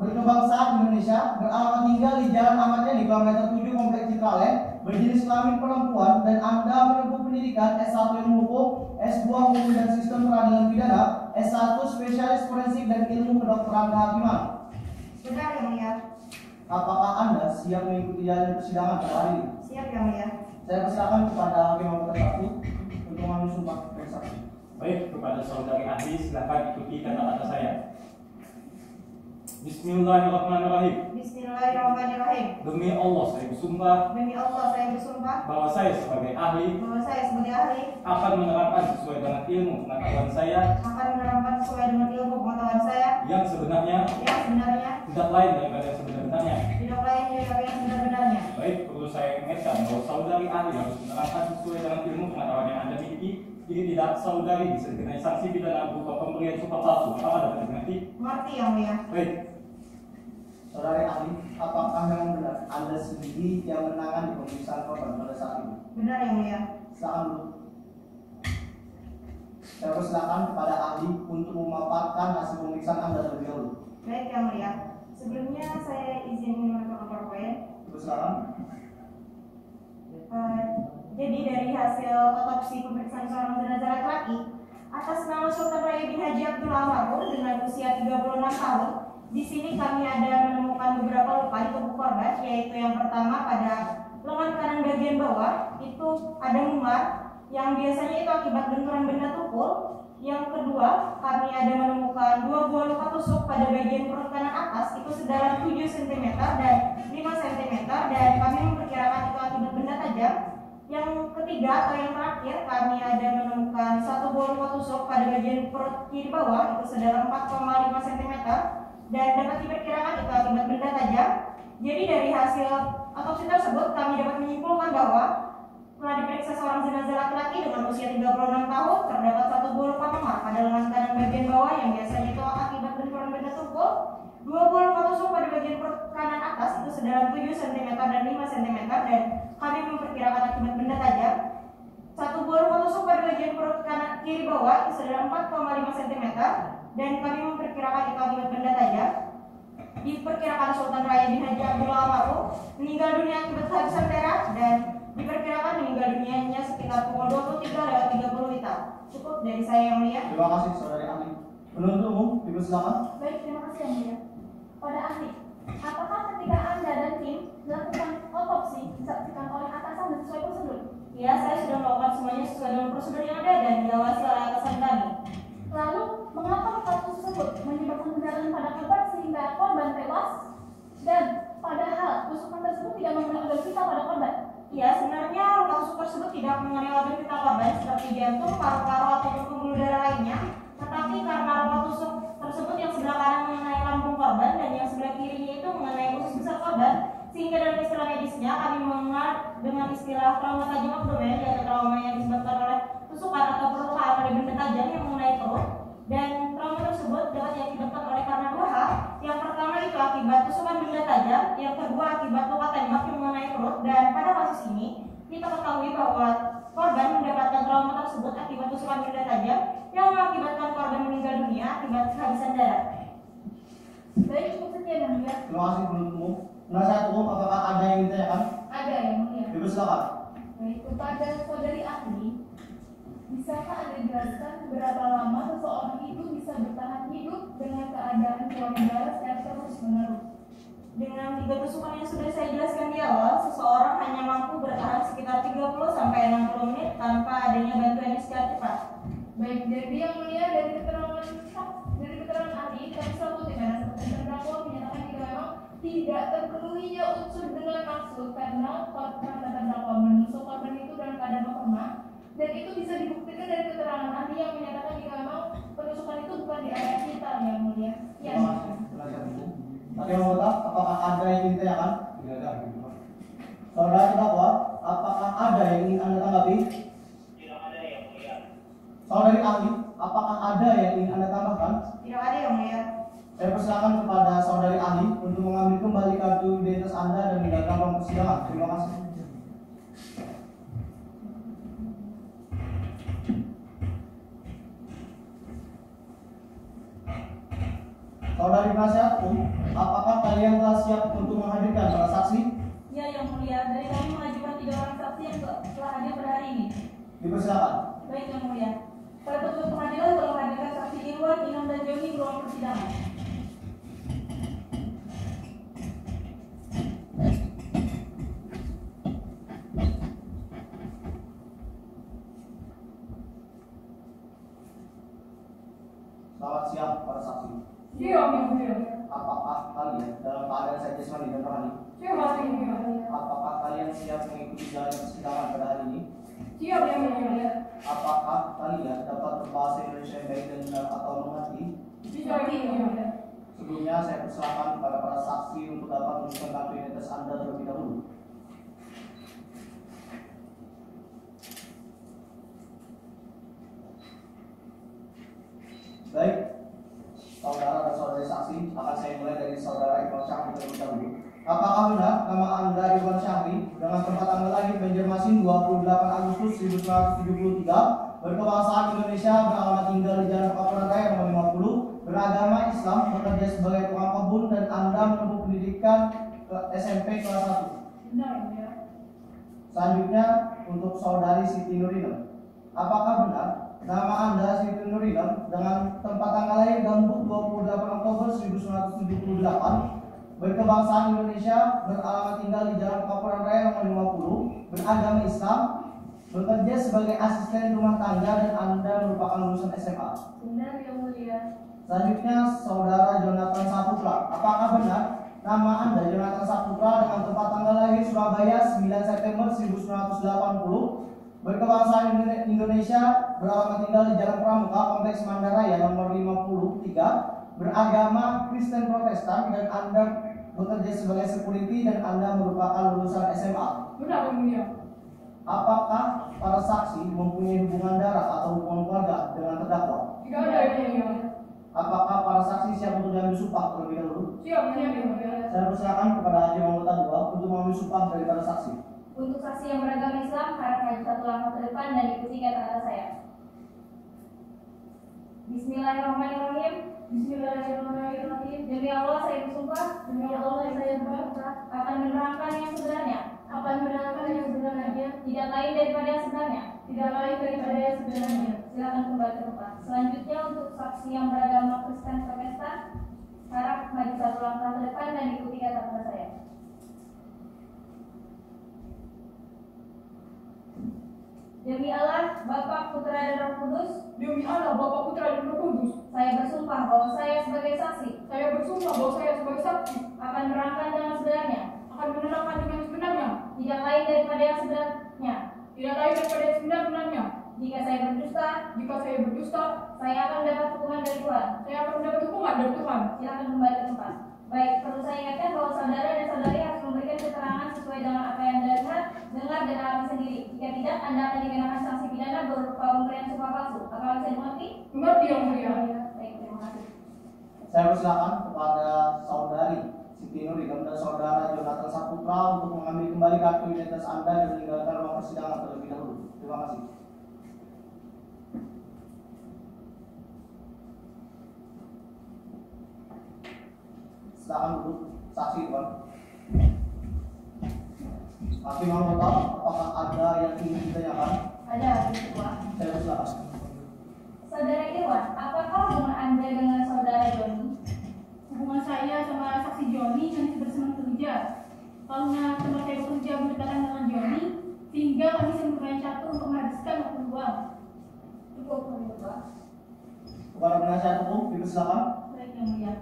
berkebangsaan Indonesia beralamat tinggal di Jalan Ahmad Yani kilometer 7 Komplek Citralen berjenis kelamin perempuan dan Anda menempuh pendidikan S1 ilmu hukum, S2 hukum dan sistem peradilan pidana, S1 spesialis forensik dan ilmu kedokteran kehakiman. Benar yang mulia. Apakah Anda siap mengikuti jalan persidangan pada hari ini? Siap yang mulia. Saya persilakan kepada hakim nomor satu untuk mengambil sumpah bersaksi. Baik, kepada saudari ahli silakan ikuti kata-kata saya. Bismillahirrahmanirrahim. Bismillahirrahmanirrahim. Demi Allah saya bersumpah Demi Allah saya bersumpah bahwa saya sebagai ahli bahwa saya sebagai ahli akan menerapkan sesuai dengan ilmu pengetahuan saya akan menerapkan sesuai dengan ilmu pengetahuan saya yang sebenarnya yang sebenarnya tidak lain daripada yang sebenarnya. tidak lain daripada yang sebenar-benarnya. Baik, perlu saya ingatkan bahwa saudari ahli harus menerapkan sesuai dengan ilmu pengetahuan yang anda miliki. Jika tidak, saudari bisa dikenai sanksi pidana berupa pemberian sumpah palsu. Apakah dapat dimengerti? Mengerti yang mulia. Baik, Saudari ahli, apakah memang benar Anda sendiri yang menangani pemeriksaan korban pada saat itu? Benar yang mulia. Dulu. Saya persilakan kepada ahli untuk memaparkan hasil pemeriksaan Anda terlebih dahulu. Baik yang mulia. Sebelumnya saya izin melakukan poin. Persilakan. Eh, jadi dari hasil otopsi pemeriksaan seorang jenazah laki-laki atas nama Sultan Raya bin Haji Abdul Amarur dengan usia 36 tahun. Di sini kami ada menemukan beberapa luka di tubuh korban, yaitu yang pertama pada lengan kanan bagian bawah itu ada memar yang biasanya itu akibat benturan benda tukul. Yang kedua, kami ada menemukan dua buah luka tusuk pada bagian perut kanan atas itu sedalam 7 cm dan 5 cm dan kami memperkirakan itu akibat benda tajam. Yang ketiga atau yang terakhir, kami ada menemukan satu buah luka tusuk pada bagian perut kiri bawah itu sedalam 4,5 cm dan dapat diperkirakan itu akibat benda tajam. Jadi dari hasil otopsi tersebut kami dapat menyimpulkan bahwa telah diperiksa seorang jenazah laki-laki dengan usia 36 tahun terdapat satu buah luka memar pada lengan kanan bagian bawah yang biasanya itu akibat benturan benda tumpul dua buah luka tusuk pada bagian kanan atas itu sedalam 7 cm dan 5 cm dan kami memperkirakan akibat benda tajam satu buah luka pada bagian perut bawah itu sedalam 4,5 cm dan kami memperkirakan itu akibat benda tajam diperkirakan Sultan Raya bin Haji Abdul Amaruf meninggal dunia akibat kehabisan darah dan diperkirakan meninggal dunianya sekitar pukul 23 lewat 30 WITA. Cukup dari saya yang mulia. Terima kasih saudari ahli. Penuntut umum, dipersilakan. Baik, terima kasih yang mulia. Pada ahli, apakah ketika Anda dan tim melakukan otopsi disaksikan oleh atasan dan sesuai prosedur? Ya, saya sudah melakukan semuanya sesuai dengan prosedur yang ada dan diawasi oleh atasan kami. Lalu, mengapa kasus tersebut menyebabkan kendaraan pada korban sehingga korban tewas? Dan padahal tusukan tersebut tidak mengenai organ vital pada korban. Ya, sebenarnya luka tusuk tersebut tidak mengenai organ vital korban seperti jantung, paru-paru ataupun pembuluh darah lainnya. Tetapi karena luka tusuk tersebut yang sebelah kanan mengenai lambung korban dan yang sebelah kirinya itu mengenai usus besar korban, sehingga dalam istilah medisnya kami mengenal dengan istilah trauma tajam abdomen yaitu trauma yang disebabkan oleh tusukan atau perlukaan pada benda tajam yang mengenai perut dan trauma tersebut dapat diakibatkan oleh karena dua hal yang pertama itu akibat tusukan benda tajam yang kedua akibat luka tembak yang mengenai perut dan pada kasus ini kita ketahui bahwa korban mendapatkan trauma tersebut akibat tusukan benda tajam yang mengakibatkan korban meninggal dunia akibat kehabisan darah Baik, cukup sekian yang mulia. Terima kasih. Penasihat umum, apakah ada yang ditanyakan? Ada yang mulia. Dipersilakan. Baik, kepada saudari ahli, bisakah Anda jelaskan berapa lama seseorang itu bisa bertahan hidup dengan keadaan kurang darah yang terus menerus? Dengan tiga tusukan yang sudah saya jelaskan di awal, seseorang hanya mampu bertahan sekitar 30 sampai 60 menit tanpa adanya bantuan secara cepat. Jadi yang mulia dari keterangan dari keterangan ahli kami selalu di mana seperti terdakwa tidak terpenuhinya unsur dengan maksud karena karena terdakwa menusuk korban itu dalam keadaan lemah dan itu bisa dibuktikan dari keterangan ahli yang menyatakan jika memang penusukan itu bukan di area vital yang mulia. Ya. Hukum. Tadi anggota, apakah ada yang ingin ditanyakan? Tidak ada. Saudara terdakwa, apakah ada yang ingin anda tanggapi? Tidak ada yang mulia. Saudari ahli, apakah ada yang ingin anda tambahkan? Tidak ada yang mulia. Saya persilakan kepada saudari ahli untuk mengambil kembali kartu identitas anda dan meninggalkan ruang persidangan. Terima kasih. Saudari penasihat hukum, apakah kalian telah siap untuk menghadirkan para saksi? Ya yang mulia, dari kami mengajukan tiga orang saksi yang telah hadir pada hari ini. Dipersilakan. Baik yang mulia. Pada petugas pengadilan telah menghadirkan saksi Irwan, Inam dan Joni di ruang persidangan. Selamat siang para saksi. Iya, yang mulia. Apakah kalian dalam keadaan saya jasmani dan rohani? Siap mulia. Apakah kalian siap mengikuti jalan persidangan pada hari ini? Siap yang mulia. Apakah kalian dapat berbahasa Indonesia yang baik dan benar atau mengerti? Siap yang mulia. Sebelumnya saya persilakan kepada para saksi untuk dapat menunjukkan kartu identitas Anda terlebih dahulu. Baik, saudara dan saudari saksi, akan saya mulai dari saudara Iwan Syahri terlebih dahulu. Apakah benar nama Anda Iwan Syahri dengan tempat tanggal lahir Banjarmasin 28 Agustus 1973 berkebangsaan Indonesia beralamat tinggal di Jalan Pakuan Raya nomor 50 beragama Islam bekerja sebagai tukang kebun dan Anda menempuh pendidikan ke SMP kelas 1 Benar mulia. Selanjutnya untuk saudari Siti Nurinem. Apakah benar nama Anda Siti Nurinem dengan tempat tanggal lahir Gambut 28 Oktober 1978 berkebangsaan Indonesia beralamat tinggal di Jalan Pakuan Raya nomor 50 beragama Islam bekerja sebagai asisten rumah tangga dan Anda merupakan lulusan SMA. Benar yang mulia. Selanjutnya saudara Jonathan Saputra. Apakah benar nama Anda Jonathan Saputra dengan tempat tanggal lahir Surabaya 9 September 1980 berkebangsaan Indone- Indonesia beralamat tinggal di Jalan Pramuka Kompleks Mandaraya nomor 53 beragama Kristen Protestan dan Anda bekerja sebagai security dan Anda merupakan lulusan SMA. Benar mulia. Apakah para saksi mempunyai hubungan darah atau hubungan keluarga dengan terdakwa? Tidak ada. Apakah para saksi siap untuk diambil sumpah terlebih dahulu? Siap mulia. Saya persilakan kepada hakim anggota dua untuk mengambil sumpah dari para saksi. Untuk saksi yang beragama Islam, harap maju satu langkah ke depan dan ikuti kata-kata saya. Bismillahirrahmanirrahim. Bismillahirrahmanirrahim. Demi Allah saya bersumpah Demi Allah saya bersumpah akan menerangkan yang sebenarnya, akan menerangkan yang sebenarnya, tidak lain daripada yang sebenarnya. tidak lain daripada yang sebenarnya. Silakan kembali ke tempat. Selanjutnya untuk saksi yang beragama Kristen Protestan, harap maju satu langkah ke depan dan ikuti kata-kata saya. Demi Allah, Bapa, Putra, dan Roh Kudus, Demi Allah, Bapa Putra dan Roh Kudus, saya bersumpah bahwa saya sebagai saksi saya bersumpah bahwa saya sebagai saksi akan menerangkan dengan sebenarnya, akan menerangkan dengan sebenarnya, tidak lain daripada yang sebenarnya. tidak lain daripada yang sebenarnya. Jika saya berdusta, Jika saya berdusta, saya akan mendapat hukuman dari Tuhan. saya akan mendapat hukuman dari Tuhan. Silakan kembali ke tempat. Baik, perlu saya ingatkan bahwa saudara dan saudari harus memberikan keterangan sesuai dengan apa yang Anda lihat, dengar dan alami sendiri. Anda akan dikenakan sanksi pidana berupa pemberian sumpah palsu. Apakah bisa dimengerti? Mengerti yang mulia. Baik, terima kasih. Saya persilakan kepada saudari Siti Nurinem dan saudara Jonathan Saputra untuk mengambil kembali kartu identitas Anda dan meninggalkan ruang persidangan terlebih dahulu. Terima kasih. Silakan duduk, saksi Tuan. Hakim anggota, apakah ada yang ingin ditanyakan? Ada hakim ketua. Saya persilakan. Saudara Irwan, apakah hubungan Anda dengan saudara Joni? Hubungan saya sama saksi Joni hanya bersenang kerja. Karena tempat saya bekerja berdekatan dengan Joni, sehingga kami sering bermain catur untuk menghabiskan waktu luang. Cukup, ketua. Kepada penasihat hukum, dipersilakan. Baik yang mulia.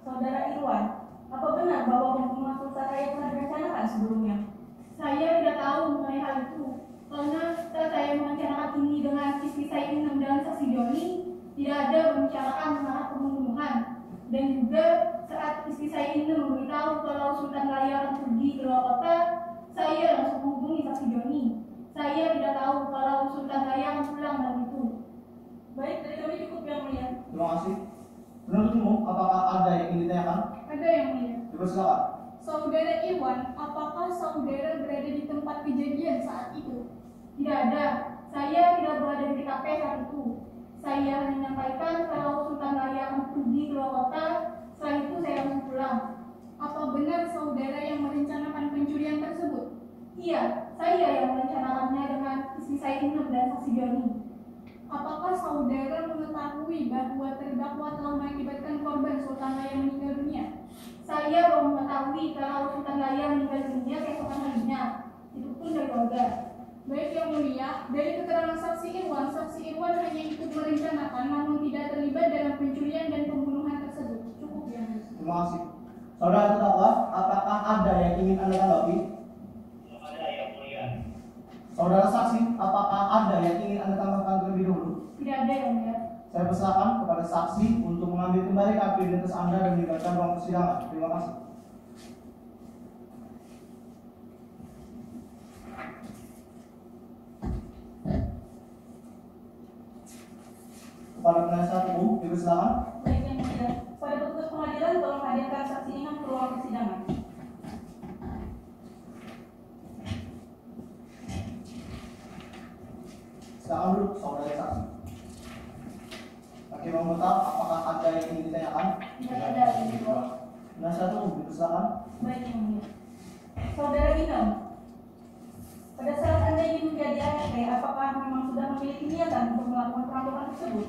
Saudara Irwan, apa benar bahwa pembunuhan Sultan Raya telah direncanakan sebelumnya? Saya tidak tahu mengenai hal itu karena setelah saya merencanakan ini dengan istri saya Inem dan saksi Joni tidak ada pembicaraan mengenai pembunuhan dan juga saat istri saya Inem memberitahu kalau Sultan Raya akan pergi ke luar kota saya langsung menghubungi saksi Joni saya tidak tahu kalau Sultan Raya akan pulang malam itu Baik, dari kami cukup yang mulia. Terima kasih. Penuntut umum, apakah ada yang ingin ditanyakan? Ada yang mulia. Dipersilakan. Saudara Irwan, apakah saudara berada di tempat kejadian saat itu? Tidak ada. Saya tidak berada di TKP saat itu. Saya menyampaikan kalau Sultan Raya akan pergi ke luar kota. Setelah itu saya langsung pulang. Apa benar saudara yang merencanakan pencurian tersebut? Iya, saya yang merencanakannya dengan istri saya Inem dan saksi Joni. Apakah saudara mengetahui bahwa terdakwa telah mengakibatkan korban Sultan Raya meninggal dunia? Saya baru mengetahui kalau Sultan Raya meninggal dunia keesokan harinya. Itu pun dari keluarga. Baik yang mulia, dari keterangan saksi Irwan, saksi Irwan hanya ikut merencanakan namun tidak terlibat dalam pencurian dan pembunuhan tersebut. Cukup ya. Terima kasih. Saudara terdakwa, apakah ada yang ingin Anda tanggapi? Belum ada yang mulia. Saudara saksi, apakah ada yang ingin Anda tambahkan terlebih dahulu? Tidak ada yang mulia. Saya persilakan kepada saksi untuk mengambil kembali kartu identitas Anda dan meninggalkan ruang persidangan. Terima kasih. Kepada penasihat hukum, dipersilakan. Baik yang mulia, pada petugas pengadilan tolong hadirkan saksi Inam ke ruang persidangan. Silakan dulu, saudara saksi. Hakim anggota, apakah ada yang ingin ditanyakan? Tidak ada. Penasihat hukum, dipersilakan. Baik yang mulia. Saudara Inam, pada saat Anda ingin menjadi ART, apakah memang sudah memiliki niatan untuk melakukan perampokan tersebut?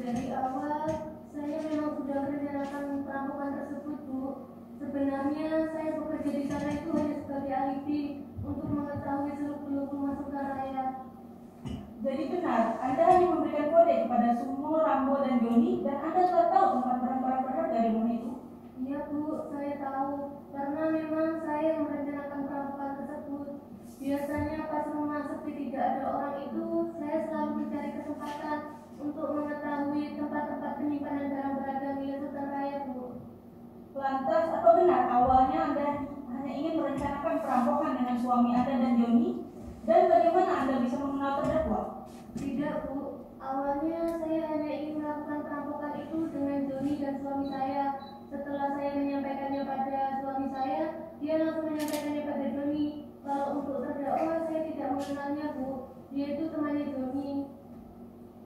Dari awal saya memang sudah merencanakan perampokan tersebut, Bu. Sebenarnya saya bekerja di sana itu hanya sebagai alibi untuk mengetahui seluk-beluk rumah Sultan Raya. Jadi benar, Anda hanya memberikan kode kepada Sumo, Rambo, dan Joni, dan Anda telah tahu tempat barang-barang berharga di rumah itu. Iya Bu, saya tahu karena memang saya yang merencanakan perampokan tersebut. Biasanya pas rumah sepi tidak ada orang itu, saya selalu mencari kesempatan untuk mengetahui tempat-tempat penyimpanan barang berharga milik Sultan Raya Bu. Lantas, apa benar awalnya Anda hanya ingin merencanakan perampokan dengan suami Anda dan Joni? Dan bagaimana Anda bisa mengenal terdakwa? Tidak Bu, awalnya saya hanya ingin melakukan perampokan itu dengan Joni dan suami saya. Setelah saya menyampaikannya pada suami saya, dia langsung menyampaikannya pada Joni. Kalau untuk terdakwa saya tidak mengenalnya Bu, dia itu temannya Joni.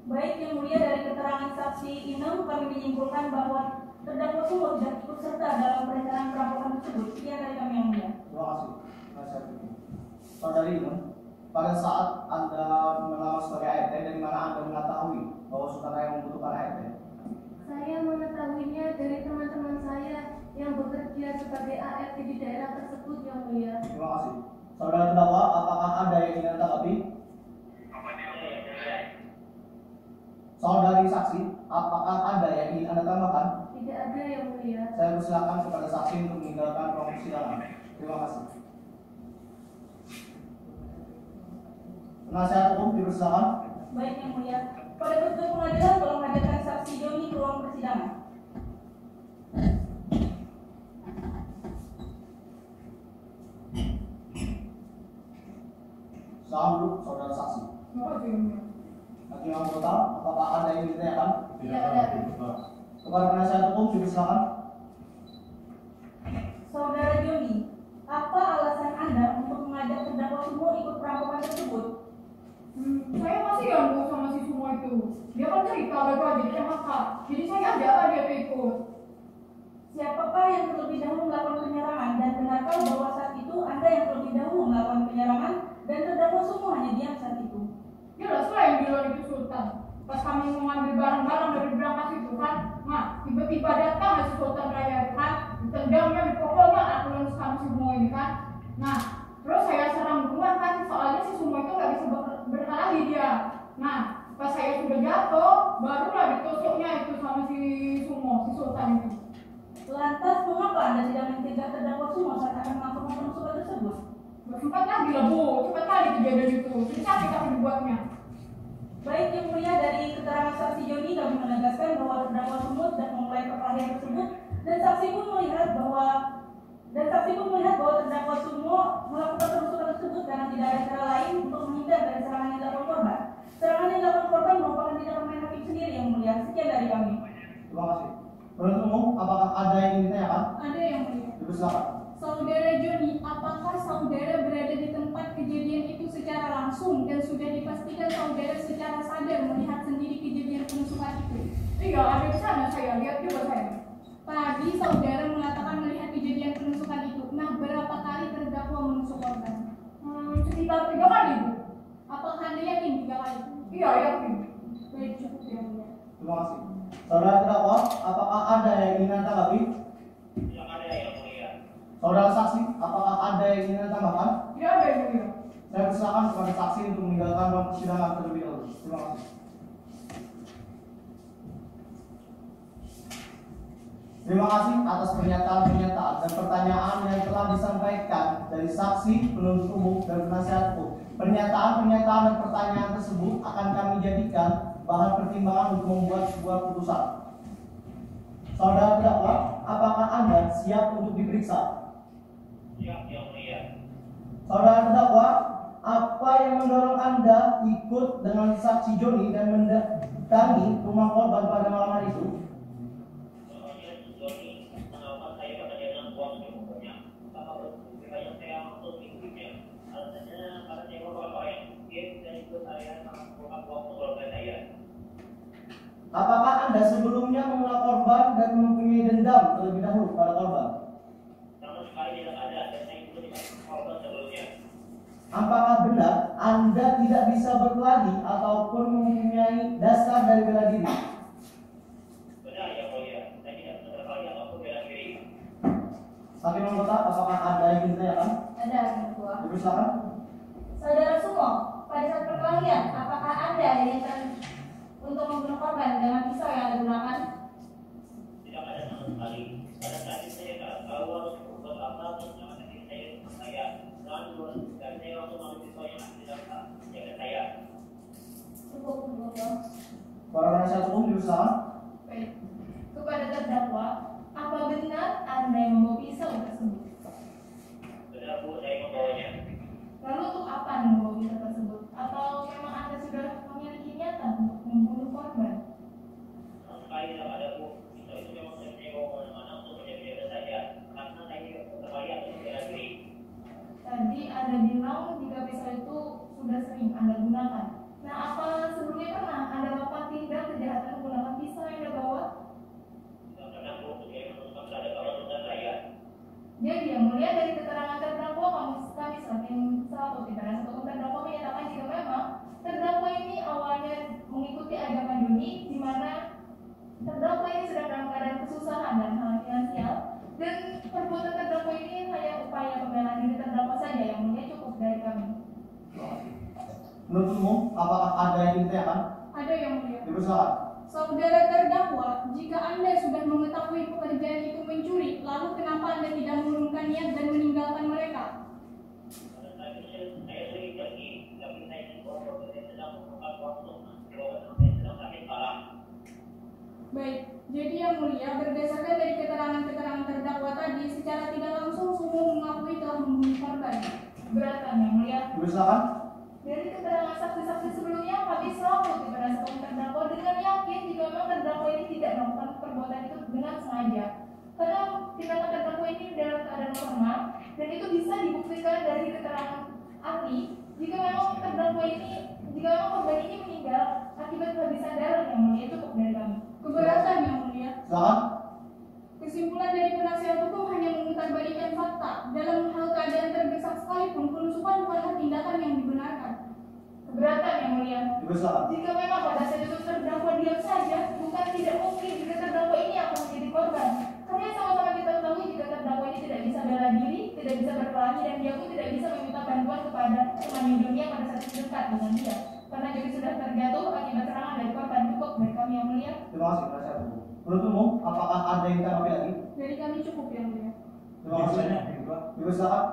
Baik yang mulia dari keterangan saksi Inem kami menyimpulkan bahwa terdakwa Sumo tidak ikut serta dalam perencanaan perampokan tersebut. Sekian dari kami yang mulia. Terima kasih. Penasihat hukum. Saudari Inem, pada saat Anda melamar sebagai ART, dari mana Anda mengetahui bahwa Sultan Raya membutuhkan ART? Saya mengetahuinya dari teman-teman saya yang bekerja sebagai ART di daerah tersebut yang mulia. Terima kasih. Saudara terdakwa, apakah ada yang ingin tanggapi? Saudari saksi, apakah ada yang ingin Anda tambahkan? Tidak ada yang mulia. Saya persilakan kepada saksi untuk meninggalkan ruang persidangan. Terima kasih. Penasihat hukum dipersilakan. Baik yang mulia. Pada petugas pengadilan tolong hadirkan saksi Joni ke ruang persidangan. Silakan dulu, saudara saksi. Hakim anggota, apakah ada yang ditanyakan? Tidak ada. Kepada penasihat hukum dipersilakan. Saudara Joni, apa alasan Anda untuk mengajak terdakwa Sumo ikut perampokan tersebut? Hmm, saya masih ganggu sama si Sumo itu. Dia kan cerita aja dia makar. Jadi saya ajak lah dia ikut. Siapakah yang terlebih dahulu melakukan penyerangan dan benarkah bahwa saat itu Anda yang terlebih dahulu melakukan penyerangan dan terdakwa Sumo hanya diam saat itu? Jelas lah yang duluan itu Sultan. Pas kami mau ngambil barang-barang dari berangkas itu kan, nah tiba-tiba datang si Sultan Raya kan, ditendangnya, dipokolnya, aku yang sama si Sumo ini kan. Nah, terus saya serang duluan kan, soalnya si Sumo itu nggak bisa berkelahi dia. Nah pas saya sudah jatuh barulah ditusuknya itu sama si Sumo si Sultan itu. Lantas mengapa anda tidak mencegah terdakwa Sumo saat akan melakukan penusukan tersebut? Bersempat lagi lah bu. Cepat kali kejadian itu. Susah kita membuatnya Baik Yang Mulia dari keterangan saksi Joni kami menegaskan bahwa terdakwa Sumut dan memulai perkelahian tersebut. Dan saksi pun melihat bahwa dan saksi pun melihat bahwa terdakwa Sumo melakukan penusukan tersebut karena tidak ada cara lain untuk menghindar dari serangan yang dilakukan korban. Serangan yang dilakukan korban merupakan tindakan main hakim sendiri yang mulia. Sekian dari kami. Terima kasih. Penuntut umum, apakah ada yang ingin ditanyakan? Ada yang mulia. Dipersilakan. Saudara Joni, apakah saudara berada di tempat kejadian itu secara langsung dan sudah dipastikan saudara secara sadar melihat sendiri kejadian penusukan itu? Iya, ada di sana saya lihat juga saya. Tadi saudara mengatakan melihat kejadian penusukan itu. Nah, berapa kali terdakwa menusuk korban? Hmm, sekitar tiga kali, Bu. Apakah Anda yakin tiga kali? Iya, yakin. Baik, cukup ya, Bu. Terima kasih. Saudara terdakwa, apakah ada yang ingin tanggapi? Yang ada yang mulia. Saudara saksi, apakah ada yang ingin tambahkan? Tidak ada, Bu. ya. Saya persilakan kepada saksi untuk meninggalkan ruang persidangan terlebih dahulu. Terima kasih. Terima kasih atas pernyataan-pernyataan dan pertanyaan yang telah disampaikan dari saksi, penuntut umum, dan penasihat hukum. Pernyataan-pernyataan dan pertanyaan tersebut akan kami jadikan bahan pertimbangan untuk membuat sebuah putusan. Saudara terdakwa, apakah Anda siap untuk diperiksa? Siap yang mulia. Saudara terdakwa, apa yang mendorong Anda ikut dengan saksi Joni dan mendatangi rumah korban pada malam hari itu? Apakah Anda sebelumnya mengenal korban dan mempunyai dendam terlebih dahulu pada korban? Sama sekali tidak ada dan korban sebelumnya. Apakah benar Anda tidak bisa berkelahi ataupun mempunyai dasar dari bela diri? Benar yang mulia. Saya tidak terkali apa pun bela diri. Hakim anggota, apakah ada yang ingin ditanyakan? Ada yang kedua. Dipersilakan. Saudara Sumo, pada saat perkelahian, apakah Anda ada niatan untuk membunuh korban dengan pisau yang Anda gunakan? Tidak ada sama sekali. Pada saat itu saya tak tahu harus berbuat apa untuk menyelamatkan diri saya dan teman saya. Dan dan saya langsung mengambil pisau yang ada di dalam jaga saya. Cukup, cukup. Para penasihat hukum dipersilakan. Baik. Kepada terdakwa, apa benar Anda yang membawa pisau tersebut? Benar bu, saya membawanya. Lalu untuk apa Anda membawa pisau tersebut? Atau memang Anda sudah memiliki niatan untuk membunuh korban? Sama sekali tidak ada bu. Pisau itu memang saya saya bawa ke mana-mana untuk menjaga-jaga saja. Karena saya tidak terkali atau bela diri. Tadi Anda bilang jika pisau itu sudah sering Anda gunakan. Nah, apa sebelumnya pernah Anda melakukan tindak kejahatan menggunakan pisau yang Anda bawa? Tidak pernah bu, saya menentukan terhadap kawan saudara saya. Jadi yang mulia dari keterangan terdakwa kami kami semakin satu tidak ada satu terdakwa menyatakan jika memang terdakwa ini awalnya mengikuti agama Juni di mana terdakwa ini sedang dalam keadaan kesusahan dan hal finansial dan perbuatan terdakwa ini hanya upaya pembelaan diri terdakwa saja yang mulia cukup dari kami. Menurut umum, apakah ada yang ingin ditanyakan? Ada yang mulia. Dipersilakan. Saudara terdakwa, jika Anda sudah mengetahui pekerjaan itu mencuri, lalu kenapa Anda tidak mengurungkan niat dan meninggalkan mereka? Pada saat itu saya, saya sering pergi, tapi saya dibawa bahwa saya sedang memerlukan waktu. Bahwa saya sedang sakit parah. Baik, jadi yang mulia berdasarkan dari keterangan-keterangan terdakwa tadi, secara tidak langsung semua mengakui telah membunuh korban. Keberatan yang mulia. Dipersilakan. Dari keterangan saksi-saksi sebelumnya, kami selalu di penasihat terdakwa dengan yakin jika memang terdakwa ini tidak melakukan perbuatan itu dengan sengaja. Karena tindakan terdakwa ini dalam keadaan normal dan itu bisa dibuktikan dari keterangan ahli jika memang terdakwa ini jika memang korban ini meninggal akibat kehabisan darah yang mulia itu dari kami. Keberatan yang mulia. Silakan. Kesimpulan dari penasihat hukum hanya memutarbalikan fakta. Dalam hal keadaan terdesak sekalipun, penusukan bukanlah tindakan yang dibenarkan. Keberatan yang mulia. Dipersilakan. Jika memang pada saat itu terdakwa diam saja, bukan tidak mungkin jika terdakwa ini akan menjadi korban. Karena sama-sama kita ketahui jika terdakwa ini tidak bisa bela diri, tidak bisa berkelahi, dan dia pun tidak bisa meminta bantuan kepada teman hidupnya pada saat itu dekat dengan dia. Karena jadi sudah terjatuh akibat serangan dari korban cukup dari kami yang mulia. Terima kasih penasihat hukum. Menurut umum, apakah ada yang ditanggapi lagi? Dari kami cukup yang mulia. Terima Terima kasih. Pak. Dipersilakan.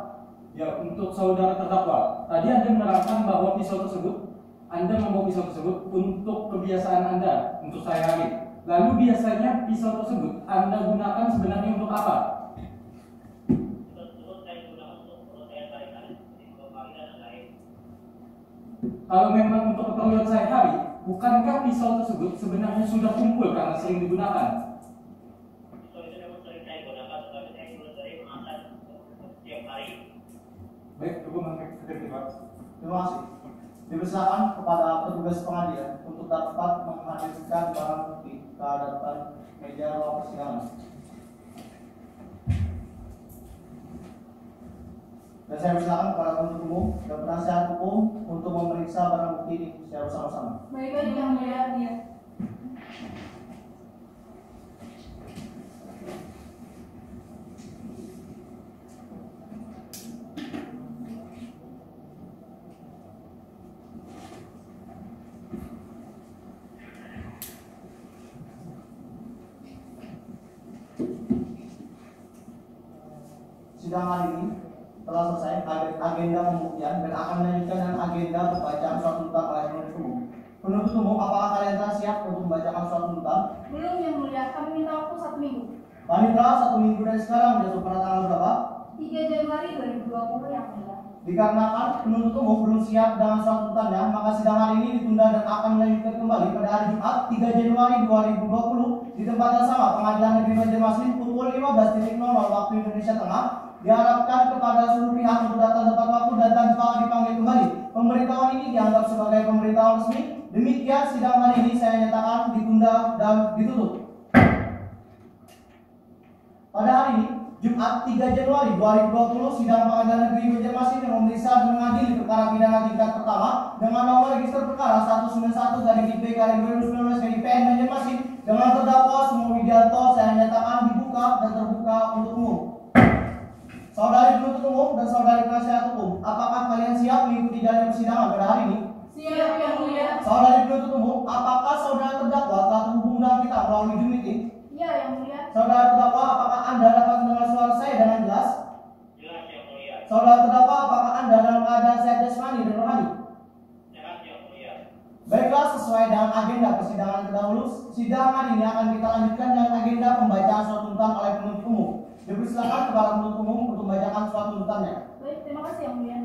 Ya, untuk saudara terdakwa, tadi Anda menerangkan bahwa pisau tersebut, Anda membawa pisau tersebut untuk kebiasaan Anda, untuk saya hari. Lalu biasanya pisau tersebut Anda gunakan sebenarnya untuk apa? tersebut saya gunakan untuk untuk saya tarik-tarik seperti kembali dan lain Kalau memang untuk keperluan saya hari, bukankah pisau tersebut sebenarnya sudah kumpul karena sering digunakan? Baik, Ibu mengerti, Pak. Terima kasih. Dipersilakan kepada petugas pengadilan untuk dapat menghadirkan barang bukti ke hadapan meja ruang persidangan. Dan saya persilakan kepada penuntut umum dan penasihat hukum ini secara bersama-sama. Baik-baik yang mulia. Iya. Sidang hari ini telah selesai Ag- agenda pembuktian dan akan melanjutkan dengan agenda pembacaan surat tuntutan oleh penuntut umum. Penuntut umum, apakah kalian telah siap untuk membacakan surat tuntutan? Belum yang mulia, kami minta waktu satu minggu. Panitra satu minggu dari sekarang jatuh pada tanggal berapa? 3 Januari 2020 yang mulia. Dikarenakan penuntut umum belum siap dengan surat tuntutannya, maka sidang hari ini ditunda dan akan melanjutkan kembali pada hari Jumat 3 Januari 2020 di tempat yang sama Pengadilan Negeri Banjarmasin pukul 15.00 waktu Indonesia Tengah. Diharapkan kepada seluruh pihak untuk datang tepat waktu dan tanpa dipanggil kembali. Pemberitahuan ini dianggap sebagai pemberitahuan resmi. Demikian sidang hari ini saya nyatakan ditunda dan ditutup. Pada hari ini, Jumat 3 Januari 2020, sidang pengadilan negeri Banjarmasin yang memeriksa dan mengadili perkara pidana tingkat pertama dengan nomor register perkara 191 dari IP garing 2019 dari PN Banjarmasin dengan terdakwa Sumo Widianto saya nyatakan dibuka dan terbuka untuk umum. Saudari penuntut umum dan saudari penasihat hukum, apakah kalian siap mengikuti jalannya persidangan pada hari ini? Siap yang mulia. Saudari penuntut umum, apakah saudara terdakwa telah terhubung dengan kita melalui Zoom meeting? Saudara terdakwa, apakah Anda dapat mendengar suara saya dengan jelas? jelas yang mulia Saudara terdakwa, apakah Anda dalam keadaan sehat jasmani dan rohani? sehat yang mulia Baiklah, sesuai dengan agenda persidangan terdahulu, sidang hari ini akan kita lanjutkan dengan agenda pembacaan surat tuntutan oleh penuntut umum. Dipersilakan kepada penuntut umum untuk membacakan surat tuntutannya. Baik, terima kasih yang mulia.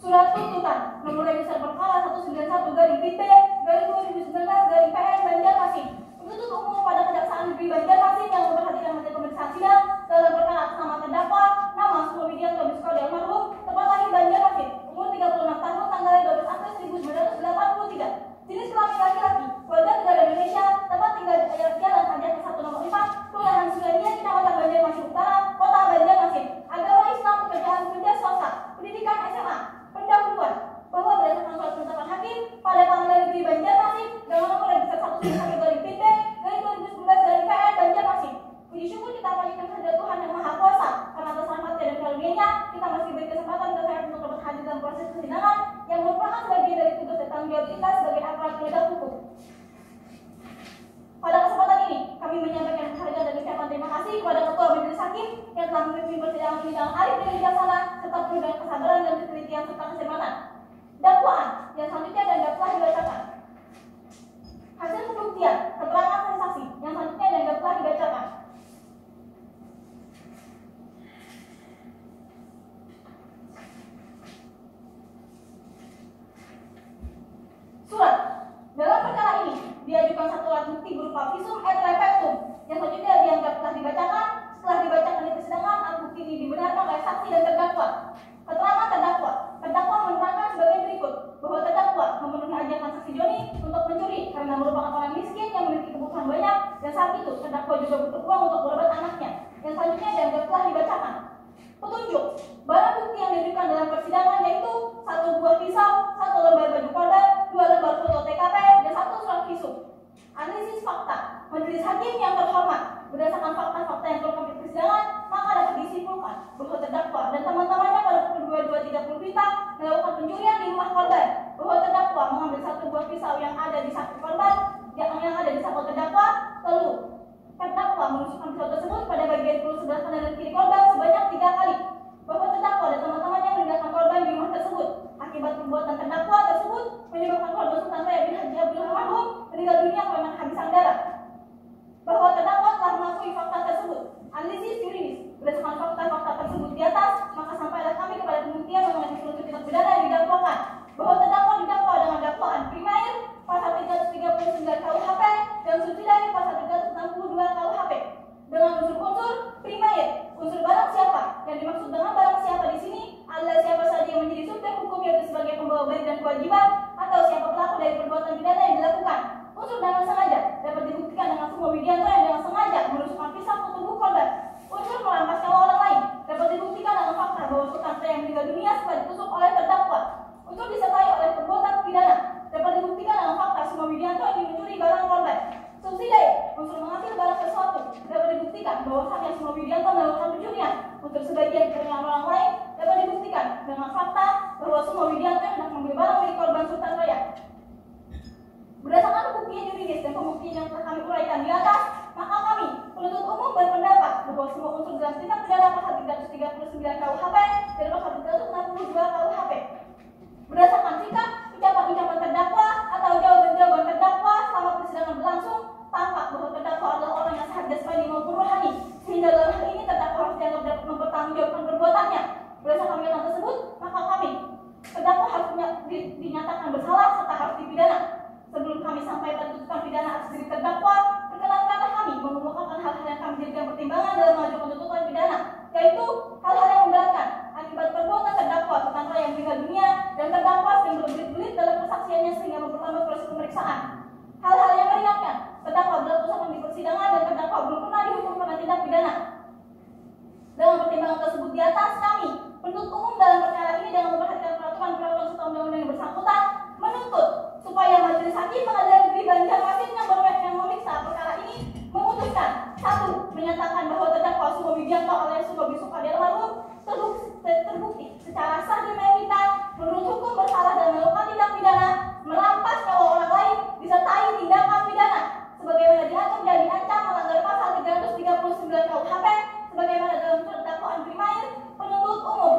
Surat tuntutan nomor register perkara 191 garing BP garing 2019 garing PN Banjarmasin. Penuntut umum pada Kejaksaan Negeri Banjarmasin yang memperhatikan hasil pemeriksaan sidang dalam perkara atas nama terdakwa nama Sumo Widianto Biskodi almarhum tempat lahir Banjarmasin umur 36 tahun tanggal 12 April 1983 jenis kelamin laki-laki warga negara Indonesia tempat tinggal di Jalan Sanjata 1 nomor 4 Kelurahan Sungai Kecamatan Banjarmasin Utara Kota Banjarmasin. Agama Islam pekerjaan kerja swasta pendidikan SMA pendahuluan bahwa berdasarkan surat penetapan hakim pada pengadilan negeri Banjarmasin dengan nomor register 191 dari PT dari 2019 dari PN Banjarmasin. Puji syukur kita panjatkan kepada Tuhan yang Maha Kuasa karena atas rahmatnya dan karunia-Nya kita masih diberi kesempatan dan sehat untuk dapat hadir dalam proses persidangan yang merupakan sebagian dari tugas dan tanggung jawab kita sebagai aparat penegak hukum. Pada kesempatan ini, kami menyampaikan penghargaan dan ucapan terima kasih kepada Ketua Majelis Hakim yang telah memimpin persidangan ini dengan arif dan bijaksana serta penuh dengan kesabaran dan ketelitian serta kecermatan. Dakwaan yang selanjutnya dan telah dibacakan. Hasil pembuktian, keterangan saksi yang selanjutnya dan telah dibacakan. Surat dalam perkara ini diajukan satu alat bukti berupa visum et repertum yang selanjutnya dianggap telah dibacakan. Setelah dibacakan di persidangan, alat bukti ini dibenarkan oleh saksi dan terdakwa. Keterangan terdakwa, terdakwa menerangkan sebagai berikut bahwa terdakwa memenuhi ajakan saksi Joni untuk mencuri karena merupakan orang miskin yang memiliki kebutuhan banyak dan saat itu terdakwa juga butuh uang untuk berobat anaknya. Yang selanjutnya dianggap telah dibacakan. Petunjuk barang bukti yang diajukan dalam persidangan yaitu satu buah pisau, satu lembar baju korban, dua lembar foto TKP, dan satu surat visum. Analisis fakta, majelis hakim yang terhormat, berdasarkan fakta-fakta yang terungkap persidangan, maka dapat disimpulkan bahwa terdakwa dan teman-temannya pada pukul 22.30 Wita melakukan pencurian di rumah korban, bahwa terdakwa mengambil satu buah pisau yang ada di saku korban, yang, yang ada di saku terdakwa, lalu terdakwa menusukkan pisau tersebut pada baju sebelah kanan dan kiri korban sebanyak tiga kali. Bahwa terdakwa dan teman-temannya meninggalkan korban di rumah tersebut. Akibat perbuatan terdakwa tersebut menyebabkan korban Sultan Raya bin Haji Abdul Almarhum meninggal dunia karena kehabisan darah. Bahwa terdakwa telah mengakui fakta tersebut. Analisis yuridis berdasarkan fakta-fakta tersebut di atas, maka sampailah kami kepada pembuktian mengenai tindak pidana yang didakwakan bahwa terdakwa didakwa dengan dakwaan primair pasal 339 KUHP dan subsidiary pasal 362 KUHP dengan unsur-unsur primair, unsur barang siapa yang dimaksud dengan barang siapa di sini adalah siapa saja yang menjadi subjek hukum yaitu sebagai pembawa baik dan kewajiban atau siapa pelaku dari perbuatan pidana yang dilakukan. Unsur dengan sengaja dapat dibuktikan dengan semua Widianto yang dengan sengaja menusukkan pisau ke tubuh korban. Unsur merampas nyawa orang lain dapat dibuktikan dengan fakta bahwa Sultan yang meninggal dunia setelah ditusuk oleh terdakwa. Unsur disertai oleh perbuatan pidana dapat dibuktikan dengan fakta semua Widianto ingin mencuri barang korban. Subsidi, unsur mengambil barang sesuatu dapat dibuktikan bahwasannya semua Widianto melakukan pencurian. Untuk sebagian keterangan orang lain dapat dibuktikan dengan fakta bahwa semua Widianto hendak mengambil barang milik korban Sultan Raya. Berdasarkan pembuktian yuridis dan pembuktian yang telah kami uraikan di atas, maka kami, penuntut umum berpendapat bahwa semua unsur dalam tindak pidana pasal 339 KUHP dan pasal 362 KUHP berdasarkan sikap, ucapan-ucapan terdakwa atau jawaban-jawaban terdakwa selama persidangan berlangsung, tampak bahwa terdakwa adalah orang yang sehat jasmani maupun rohani, sehingga dalam hal ini terdakwa harus dianggap dapat mempertanggungjawabkan perbuatannya. Berdasarkan pernyataan tersebut, maka kami, terdakwa harus dinya- di- dinyatakan bersalah serta harus dipidana. Sebelum kami sampai pada tuntutan pidana atas diri terdakwa, perkenankan kami mengemukakan hal-hal yang kami jadikan pertimbangan dalam mengajukan tuntutan pidana, yaitu hal-hal yang memberatkan akibat perbuatan terdakwa tentang yang meninggal dunia dan terdakwa yang berbelit-belit dalam kesaksiannya sehingga memperlambat proses pemeriksaan. Hal-hal yang meringankan, terdakwa berlaku di persidangan dan terdakwa belum pernah dihukum karena tindak pidana. Dengan pertimbangan tersebut di atas kami, penuntut umum dalam perkara ini dengan memperhatikan peraturan-peraturan serta undang-undang yang bersangkutan, menuntut supaya majelis hakim pengadilan negeri Banjarmasin yang berwenang yang memeriksa. Perkara ini memutuskan satu menyatakan bahwa terdakwa Sumo Widianto alias Sumo Bisukadi almarhum terbukti secara sah dan meyakinkan menurut hukum bersalah dan melakukan tindak pidana merampas nyawa orang lain disertai tindakan pidana. Sebagaimana diatur dan diancam melanggar pasal 339 KUHP sebagaimana dalam surat dakwaan primair penuntut umum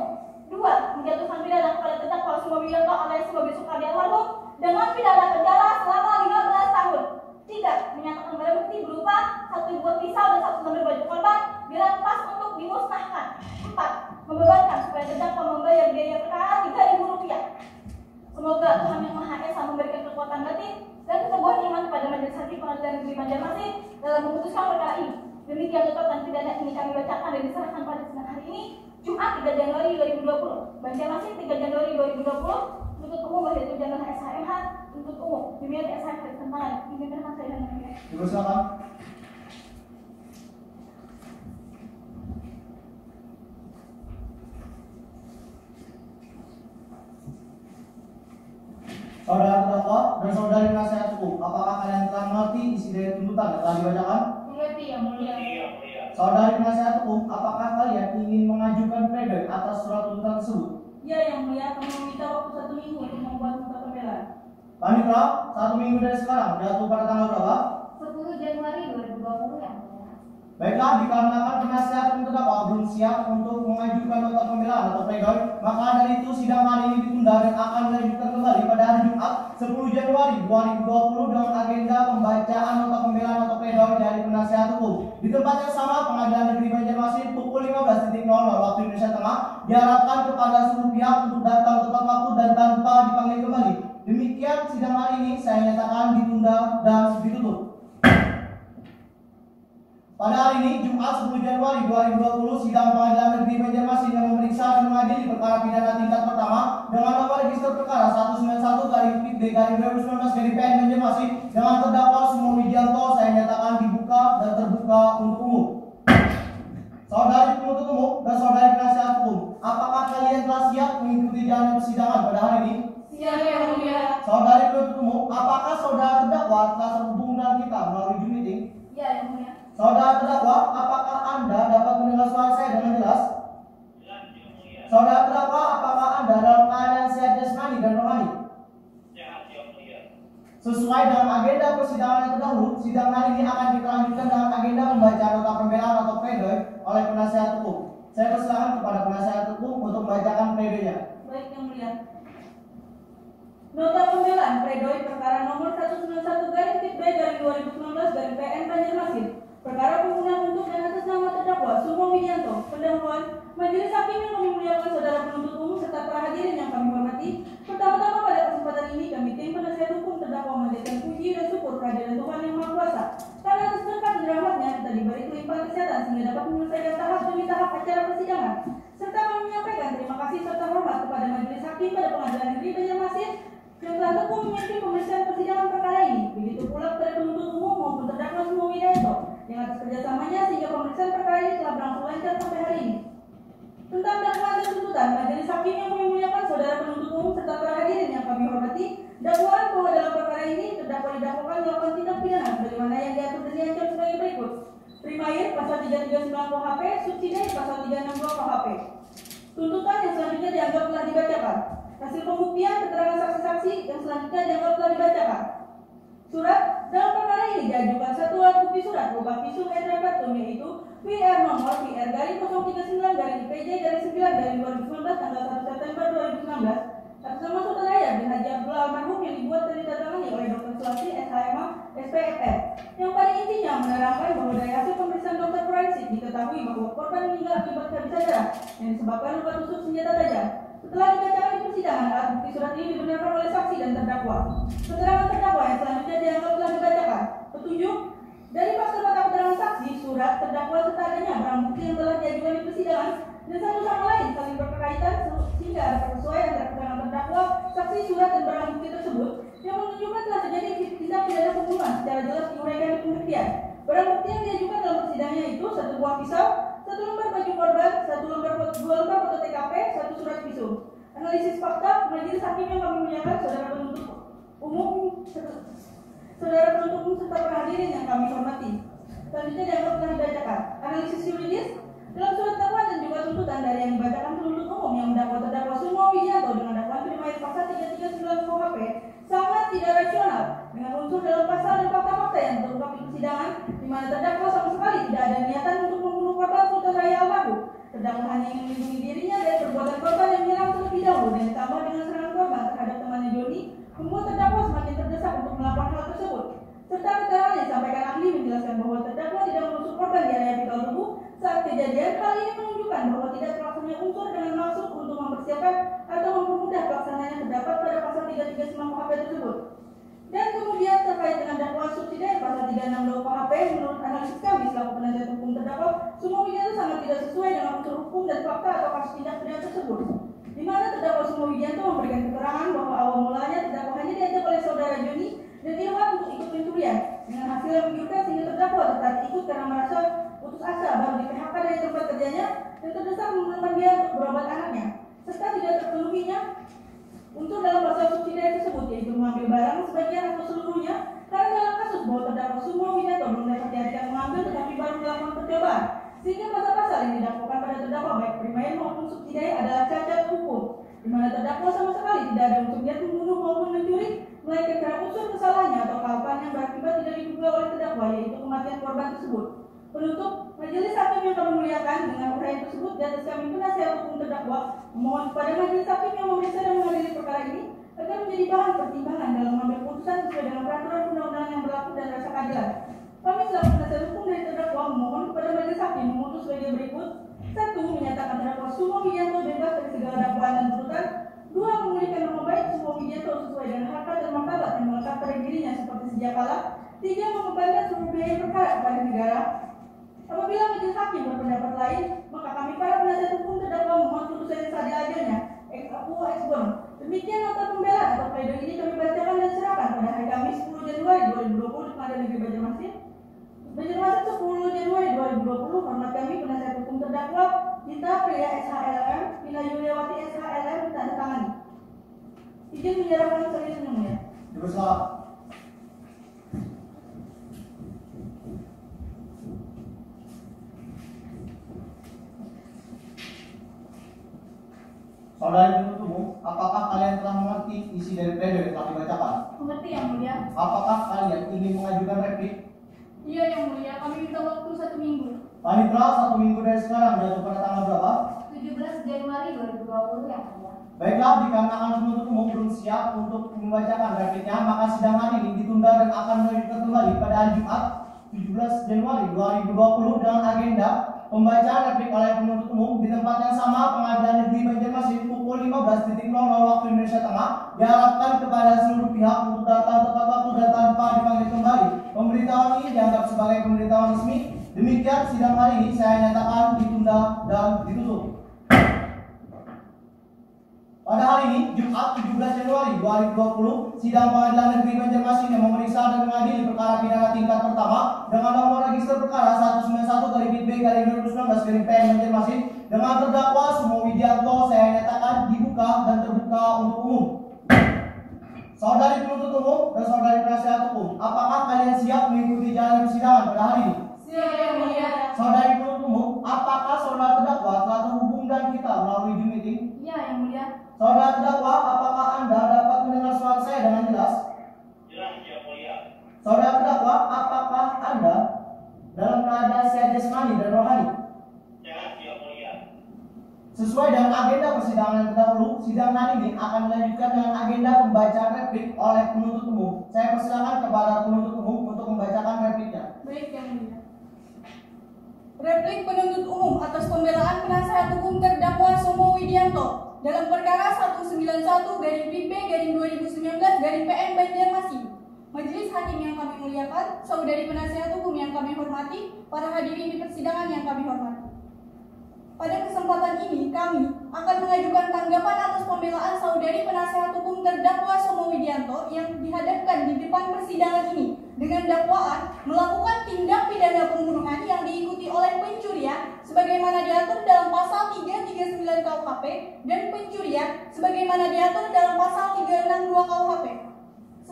dua menjatuhkan pidana kepada terdakwa Sumo Widianto alias Sumo Bisukadi almarhum dengan pidana penjara selama 15 tahun. Tiga menyatakan barang bukti berupa satu buah pisau dan satu lembar baju korban dirampas untuk dimusnahkan. Empat membebankan supaya terdakwa membayar biaya perkara tiga ribu rupiah. Semoga Tuhan yang Maha Esa memberikan kekuatan batin dan keteguhan iman kepada majelis hakim pengadilan negeri Banjarmasin dalam memutuskan perkara ini. Demikian tuntutan pidana ini kami bacakan dan diserahkan pada sidang hari ini Jumat 3 Januari 2020 Banjarmasin 3 Januari 2020 Tuntut umum Wahid Jalan SHMH Tuntut umum Demikian SHMH Tentangan Dipimpin saya dan Mulia Dipersilakan. Saudara terdakwa dan saudari penasihat hukum, apakah kalian telah mengerti isi dari tuntutan yang telah dibacakan? Mengerti yang mulia. Saudari penasihat hukum, apakah kalian ingin mengajukan pledoi atas surat tuntutan tersebut? Ya yang mulia kami meminta waktu satu minggu untuk membuat nota pembelaan. Panitra, satu minggu dari sekarang jatuh pada tanggal berapa? 10 Januari 2020 yang mulia. Baiklah, dikarenakan penasihat dan terdakwa belum siap untuk mengajukan nota pembelaan atau pledoi, maka dari itu sidang hari ini ditunda dan akan dilanjutkan kembali pada hari Jumat 10 Januari 2020 dengan agenda pembacaan nota pembelaan atau pledoi dari penasihat hukum. Di tempat yang sama, Pengadilan Negeri Banjarmasin pukul 15.00 waktu Indonesia Tengah diharapkan kepada seluruh pihak untuk datang tepat waktu dan tanpa dipanggil kembali. Demikian sidang hari ini saya nyatakan ditunda dan ditutup. Pada hari ini, Jumat 10 Januari 2020, sidang pengadilan negeri Banjarmasin yang memeriksa dan mengadili perkara pidana tingkat pertama dengan nomor register perkara 191 garing PID garing 2019 garing PN Banjarmasin dengan terdakwa Sumo Widianto saya nyatakan dibuka dan terbuka untuk umum. Saudari penuntut umum dan saudari penasihat hukum, apakah kalian telah siap mengikuti jalannya persidangan pada hari ini? Siap yang mulia. Saudari penuntut umum, apakah saudara terdakwa telah terhubung dengan kita melalui Zoom meeting? Ya, yang mulia. Saudara terdakwa, apakah Anda dapat mendengar suara saya dengan jelas? Saudara terdakwa, apakah Anda dalam keadaan sehat jasmani dan rohani? Sesuai dengan agenda persidangan yang terdahulu, sidang hari ini akan kita lanjutkan dengan agenda membaca nota pembelaan atau pledoi oleh penasihat hukum. Saya persilakan kepada penasihat hukum untuk membacakan pledoinya. Baik yang mulia. Nota pembelaan pledoi perkara nomor 191 garing tip B garing 2019 garing PN Banjarmasin. Perkara penggunaan untuk dan atas nama terdakwa Sumo Widianto. Pendahuluan Majelis Hakim yang kami muliakan saudara penuntut umum serta para hadirin yang kami hormati. Pertama-tama pada kesempatan ini kami tim penasihat hukum terdakwa memanjatkan puji dan syukur kehadiran Tuhan yang Maha Kuasa. Karena atas berkat rahmatnya kita diberi kelimpahan kesehatan sehingga dapat menyelesaikan tahap demi tahap acara persidangan. Serta kami menyampaikan terima kasih serta hormat kepada Majelis Hakim pada Pengadilan Negeri Banjarmasin telah tekun menyelesaikan pemeriksaan persidangan perkara ini. Begitu pula kepada penuntut umum maupun terdakwa Sumo Widianto yang atas kerjasamanya sehingga pemeriksaan perkara ini telah berlangsung lancar sampai hari ini. Tentang dakwaan dan tuntutan, majelis hakim yang kami muliakan saudara penuntut umum serta para hadirin yang kami hormati, dakwaan bahwa dalam perkara ini terdakwa didakwakan melakukan tindak pidana sebagaimana yang diatur dan diancam sebagai berikut. Primair pasal 339 KUHP, subsidi pasal 362 KUHP. Tuntutan yang selanjutnya dianggap telah dibacakan. Hasil pembuktian keterangan saksi-saksi yang selanjutnya dianggap telah dibacakan. Surat dalam perkara ini diajukan satu alat bukti surat berupa visum et repertum yaitu VR nomor VR garing 039 garing IPJ garing 9 garing 2019 tanggal 1 September 2019 atas nama saudara ya bin Haji Abdullah almarhum yang dibuat dan ditandatangani oleh Dr. Sulasi SHMA SPFR yang pada intinya menerangkan bahwa dari hasil pemeriksaan dokter forensik diketahui bahwa korban meninggal akibat kehabisan darah yang disebabkan luka tusuk senjata tajam setelah dibacakan di persidangan, alat bukti surat ini dibenarkan oleh saksi dan terdakwa. Keterangan terdakwa yang selanjutnya dianggap telah dibacakan. Petunjuk dari fakta mata keterangan saksi, surat terdakwa serta adanya barang bukti yang telah diajukan di persidangan dan satu sama lain saling berkaitan sehingga ada persesuaian antara keterangan terdakwa, saksi, surat dan barang bukti tersebut yang menunjukkan telah terjadi tindak pidana pembunuhan secara jelas diuraikan di pembuktian. Barang bukti yang diajukan dalam persidangannya itu satu buah pisau, satu lembar baju korban, satu lembar dua lembar foto TKP, satu surat visum. Analisis fakta, majelis hakim yang kami muliakan, saudara penuntut umum, saudara penuntut umum serta hadirin yang kami hormati. Selanjutnya dianggap telah dibacakan. Analisis yuridis dalam surat dakwaan dan juga tuntutan dari yang dibacakan penuntut umum yang mendakwa terdakwa Sumo Widianto dengan dakwaan primair pasal 339 KUHP sangat tidak rasional dengan unsur dalam pasal dan fakta-fakta yang terungkap di persidangan di mana terdakwa sama sekali tidak ada niatan untuk membunuh korban Sultan Raya almarhum. Terdakwa hanya ingin melindungi dirinya dari perbuatan korban yang menyerang terlebih dahulu dan ditambah dengan serangan korban terhadap temannya Joni membuat terdakwa semakin terdesak untuk melakukan hal tersebut. Serta keterangan yang disampaikan ahli menjelaskan bahwa terdakwa tidak menusuk korban di area vital tubuh saat kejadian. Hal ini menunjukkan bahwa tidak terlaksananya unsur dengan maksud untuk mempersiapkan 395 KUHP tersebut. Dan kemudian terkait dengan dakwaan subsidi pasal 36 KUHP menurut analisis kami selaku penasihat hukum terdakwa, semua ini itu sangat tidak sesuai dengan unsur hukum dan fakta atau kasus tindak pidana tersebut. Di mana terdakwa semua itu memberikan keterangan bahwa awal mulanya terdakwa hanya diajak oleh saudara juni dan Irwan untuk ikut pencurian dengan hasil yang menggiurkan sehingga terdakwa tertarik ikut karena merasa putus asa baru di PHK dari tempat kerjanya dan terdesak mengeluarkan biaya untuk berobat anaknya serta tidak terpenuhinya untuk dalam pasal subsidi tersebut yaitu mengambil barang sebagian atau seluruhnya karena dalam kasus bahwa terdakwa Sumo Widianto belum dapat diadakan mengambil tetapi baru melakukan percobaan sehingga pasal-pasal yang didakwakan pada terdakwa baik primair maupun subsidi adalah cacat hukum di mana terdakwa sama sekali tidak ada unsur niat membunuh maupun mencuri melainkan karena unsur kesalahannya atau kealpaan yang berakibat tidak diduga oleh terdakwa yaitu kematian korban tersebut. Penutup, majelis hakim yang kami muliakan dengan uraian tersebut atas kami penasihat hukum terdakwa memohon kepada majelis hakim yang memeriksa dan mengadili perkara ini agar menjadi bahan pertimbangan dalam mengambil putusan sesuai dengan peraturan undang-undang yang berlaku dan rasa keadilan. Kami selaku penasihat hukum dari terdakwa memohon kepada majelis hakim memutus sebagai berikut. Satu, menyatakan terdakwa Sumo Widianto bebas dari segala dakwaan dan tuntutan. Dua, memulihkan nama baik Sumo Widianto sesuai dengan harkat dan martabat yang melekat pada dirinya seperti sejak kala. Tiga, membebankan seluruh biaya perkara kepada negara. Apabila majelis hakim berpendapat lain, maka kami para penasihat hukum terdakwa memohon putusan yang seadil-adilnya. Ex apo ex. Demikian nota pembelaan atau pledoi ini kami bacakan dan serahkan pada hari Kamis 10 Januari 2020 di Pengadilan Negeri Banjarmasin. Banjarmasin 10 Januari 2020, hormat kami penasihat hukum terdakwa Dita Priya SHLM, Pina Yuliawati SHLM, tanda tangani. Izin menyerahkan serius yang mulia. Dipersilakan. Saudara penuntut umum umum, apakah kalian telah mengerti isi dari pledoi yang telah dibacakan? Mengerti yang mulia? Apakah kalian ingin mengajukan replik? Iya yang mulia, kami minta waktu satu minggu. Panitra satu minggu dari sekarang jatuh pada tanggal berapa? 17 Januari 2020 yang mulia. Baiklah, dikarenakan penuntut umum belum siap untuk membacakan repliknya, maka sidang hari ini ditunda dan akan dilanjutkan kembali pada hari Jumat 17 Januari 2020 dengan agenda pembacaan replik oleh penuntut umum di tempat yang sama Pengadilan Negeri Banjarmasin pukul 15.00 waktu Indonesia Tengah diharapkan kepada seluruh pihak untuk datang tepat waktu dan tanpa dipanggil kembali. Pemberitahuan ini dianggap sebagai pemberitahuan resmi. Demikian sidang hari ini saya nyatakan ditunda dan ditutup. Pada hari ini, Jumat 17 Januari 2020, sidang pengadilan negeri Banjarmasin yang memeriksa dan mengadili perkara pidana tingkat pertama dengan nomor register perkara 191 garing B garing 2019 garing PN Banjarmasin dengan terdakwa Sumo Widianto saya nyatakan dibuka dan terbuka untuk umum. Saudari penuntut umum dan saudari penasihat hukum, apakah kalian siap mengikuti jalan persidangan pada hari ini? Siap yang mulia. Saudari penuntut umum, apakah saudara terdakwa telah terhubungkan kita melalui Zoom meeting? Iya yang mulia. Saudara terdakwa, apakah Anda dapat mendengar suara saya dengan jelas? Jelas yang mulia. Saudara terdakwa, apakah Anda dalam keadaan sehat jasmani dan rohani? Jelas yang mulia. Sesuai dengan agenda persidangan yang terdahulu, sidang hari ini akan dilanjutkan dengan agenda pembacaan replik oleh penuntut umum. Saya persilakan kepada penuntut umum untuk membacakan repliknya. Baik yang mulia. Replik penuntut umum atas pembelaan penasihat hukum terdakwa Somo Widianto dalam perkara 191 garing PP garing 2019 garing PN Banjarmasin. Majelis hakim yang kami muliakan, saudari penasihat hukum yang kami hormati, para hadirin di persidangan yang kami hormati. Pada kesempatan ini, kami akan mengajukan tanggapan atas pembelaan saudari penasihat hukum terdakwa Somo Widianto yang dihadapkan di depan persidangan ini dengan dakwaan melakukan tindak pidana pembunuhan yang diikuti oleh pencurian sebagaimana diatur dalam pasal 339 KUHP dan pencurian sebagaimana diatur dalam pasal 362 KUHP.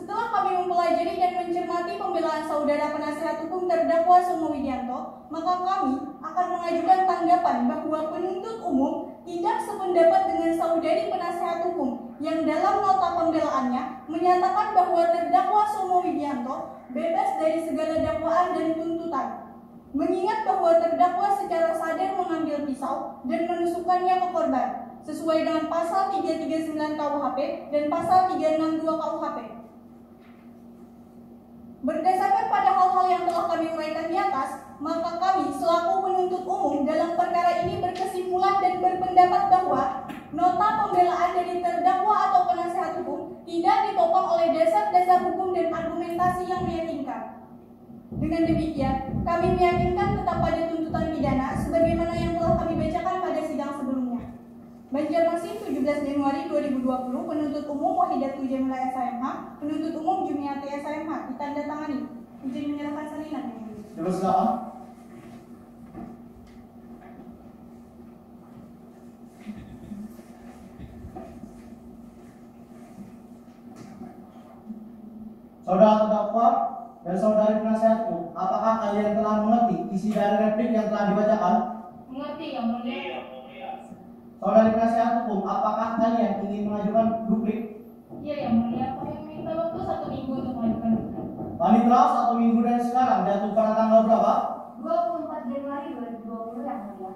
Setelah kami mempelajari dan mencermati pembelaan saudara penasihat hukum terdakwa Somo Widianto, maka kami akan mengajukan tanggapan bahwa penuntut umum tidak sependapat dengan saudari penasihat hukum yang dalam nota pembelaannya menyatakan bahwa terdakwa Somo Widianto bebas dari segala dakwaan dan tuntutan. Mengingat bahwa terdakwa secara sadar mengambil pisau dan menusukkannya ke korban sesuai dengan pasal 339 KUHP dan pasal 362 KUHP. Berdasarkan pada hal-hal yang telah kami uraikan di atas, maka kami selaku penuntut umum dalam perkara ini berkesimpulan dan berpendapat bahwa nota pembelaan dari terdakwa atau penasehat hukum tidak ditopang oleh dasar-dasar hukum dan argumentasi yang meyakinkan. Dengan demikian, kami meyakinkan tetap pada tuntutan pidana sebagaimana yang telah kami bacakan. Banjarmasin 17 Januari 2020 penuntut umum Wahidatul Jamila SMH penuntut umum Jumiati SMH ditandatangani izin menyerahkan salinan mulia. Dipersilakan. Saudara terdakwa dan saudari penasihat hukum, apakah kalian telah mengerti isi dari replik yang telah dibacakan? Mengerti yang mulia. Saudari penasihat hukum, apakah kalian ingin mengajukan duplik? Iya yang mulia. Kami minta waktu satu minggu untuk mengajukan duplik. Panitra satu minggu dari sekarang jatuh pada tanggal berapa? 24 Januari 2020 yang mulia.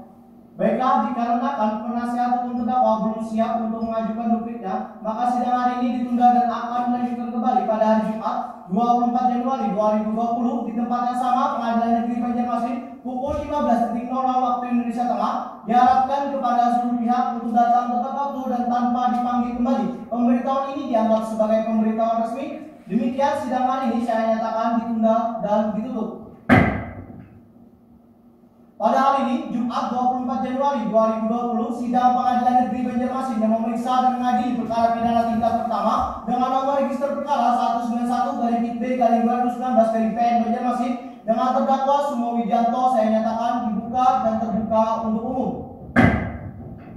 Baiklah, dikarenakan penasihat hukum terdakwa belum siap untuk mengajukan dupliknya, maka sidang hari ini ditunda dan akan dilanjutkan kembali pada hari Jumat 24 Januari 2020 di tempat yang sama Pengadilan Negeri Banjarmasin pukul 15.00 waktu Indonesia Tengah diharapkan kepada seluruh pihak untuk datang tepat waktu dan tanpa dipanggil kembali. Pemberitahuan ini dianggap sebagai pemberitahuan resmi. Demikian sidang hari ini saya nyatakan ditunda dan ditutup. Pada hari ini, Jumat 24 Januari 2020, sidang pengadilan negeri Banjarmasin yang memeriksa dan mengadili perkara pidana tingkat pertama dengan nomor register perkara 191 garing B garing 2019 garing PN Banjarmasin dengan terdakwa Sumo Widianto saya nyatakan dibuka dan terbuka untuk umum.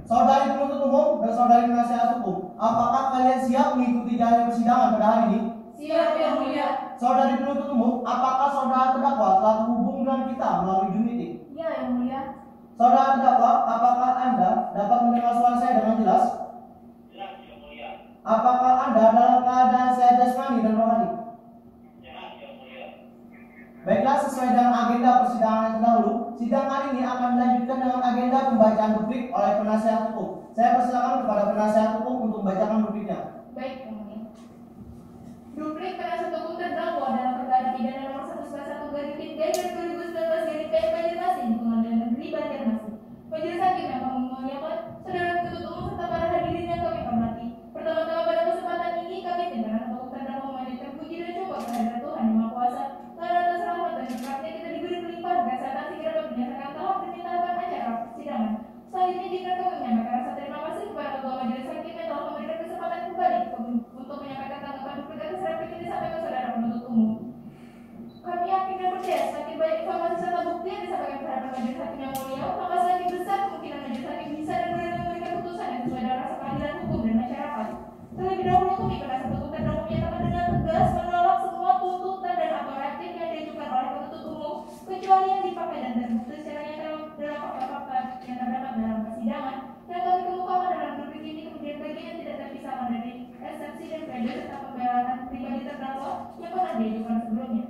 Saudari penuntut umum dan saudari penasihat hukum, apakah kalian siap mengikuti jalannya persidangan pada hari ini? Siap yang mulia. Saudari penuntut umum, apakah saudara terdakwa telah terhubung dengan kita melalui Zoom meeting? Yang mulia. Saudara terdakwa, apakah Anda dapat mendengar suara saya dengan jelas? Jelas yang Apakah Anda dalam keadaan sehat jasmani dan rohani? Sehat yang mulia. Baiklah, sesuai dengan agenda persidangan yang terdahulu, sidang hari ini akan dilanjutkan dengan agenda pembacaan duplik oleh penasihat hukum. Saya persilakan kepada penasihat hukum untuk membacakan dupliknya. Baik, Yang Mulia. Duplik penasihat hukum terdakwa dalam perkara pidana nomor 191 garing pit garing 2019 garing PM Banjarmasin di Pengadilan Negeri Banjarmasin. Majelis Hakim yang kami muliakan, saudara penuntut umum serta para hadirin yang kami hormati. Pertama-tama pada kesempatan ini kami tim penasihat hukum terdakwa memanjatkan puji dan syukur kehadirat Tuhan Yang Maha Kuasa karena atas rahmat dan berkatnya kita diberi kelimpahan kesehatan sehingga dapat menyelesaikan tahap demi tahapan acara persidangan. Selanjutnya jika kami menyampaikan rasa terima kasih kepada Ketua Majelis Hakim yang telah memberikan kesempatan kembali untuk menyampaikan tanggapan duplik atas replik ini sampai ke saudara penuntut umum. Kami yakin dan percaya semakin banyak informasi serta bukti yang disampaikan kepada majelis hakim yang mulia, maka semakin besar kemungkinan majelis hakim bisa dan berani memberikan putusan yang sesuai dengan rasa keadilan hukum dan masyarakat. Terlebih dahulu kami penasihat hukum terdakwa menyatakan dengan tegas menolak semua tuntutan dan replik yang diajukan oleh penuntut umum kecuali yang dipakai dan terbukti secara nyata dalam fakta-fakta yang terdapat dalam persidangan yang kami kemukakan dalam duplik ini kemudian bagian yang tidak terpisahkan dari eksepsi dan pledoi serta pembelaan pribadi terdakwa yang pernah diajukan sebelumnya.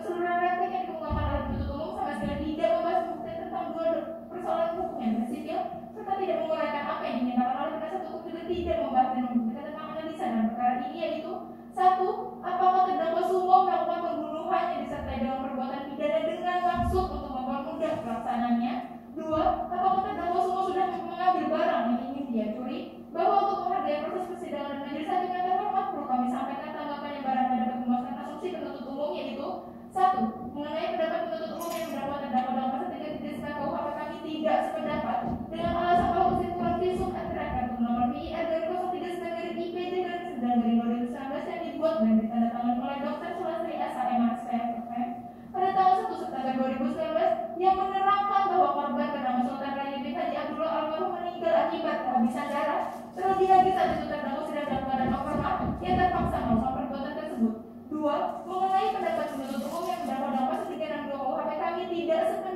Keseluruhan replik yang dikemukakan oleh penuntut umum sama sekali tidak membahas bukti tentang dua persoalan hukum yang bersifil serta tidak menguraikan apa yang dinyatakan oleh penasihat hukum juga tidak membahas dan membuktikan tentang analisa dalam perkara ini yaitu satu, apakah terdakwa Sumo melakukan pembunuhan yang disertai dengan perbuatan pidana dengan maksud untuk mempermudah pelaksanaannya? Dua, apakah terdakwa Sumo sudah mengambil barang yang ingin dia curi? Bahwa untuk menghargai proses persidangan dan majelis hakim yang terhormat perlu kami sampaikan tanggapan yang barangkali dapat memuaskan asumsi penuntut umum yaitu satu, mengenai pendapat penuntut umum yang mendakwa terdakwa dalam pasal 339 KUHP kami tidak sependapat dengan alasan bahwa kesimpulan visum et repertum nomor PIR dari 039 garing IPJ garing 9 garing 2019 yang dibuat dan ditandatangani oleh Dr. Sulastri SHM SPFM pada tanggal 1 September 2019 yang menerangkan bahwa korban bernama Sultan Raja bin Haji Abdullah almarhum meninggal akibat kehabisan darah terlebih lagi saat itu terdakwa sedang dalam keadaan overmat yang terpaksa melakukan perbuatan tersebut. Dua, mengenai pendapat penuntut umum yang mendakwa dalam pasal 362 KUHP kami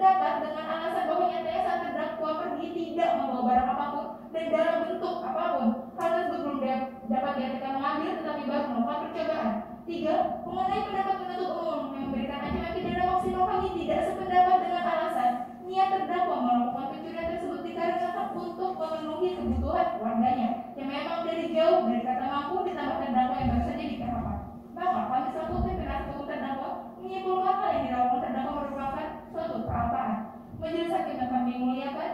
tidak sependapat dengan alasan bahwa nyatanya saat terdakwa pergi tidak membawa barang apa pun dan dalam bentuk apa pun. Hal tersebut belum da- dapat diartikan mengambil tetapi baru melakukan percobaan. Tiga, mengenai pendapat penuntut umum yang memberikan ancaman pidana maksimal kami tidak sependapat dengan alasan niat terdakwa melakukan pencurian tersebut dikarenakan untuk memenuhi kebutuhan keluarganya yang memang dari jauh dari kata mampu ditambah terdakwa yang baru saja di PHK. Maka kami tim penasihat terdakwa menyimpulkan hal yang dilakukan terdakwa merupakan suatu kealpaan. Majelis hakim yang kami muliakan,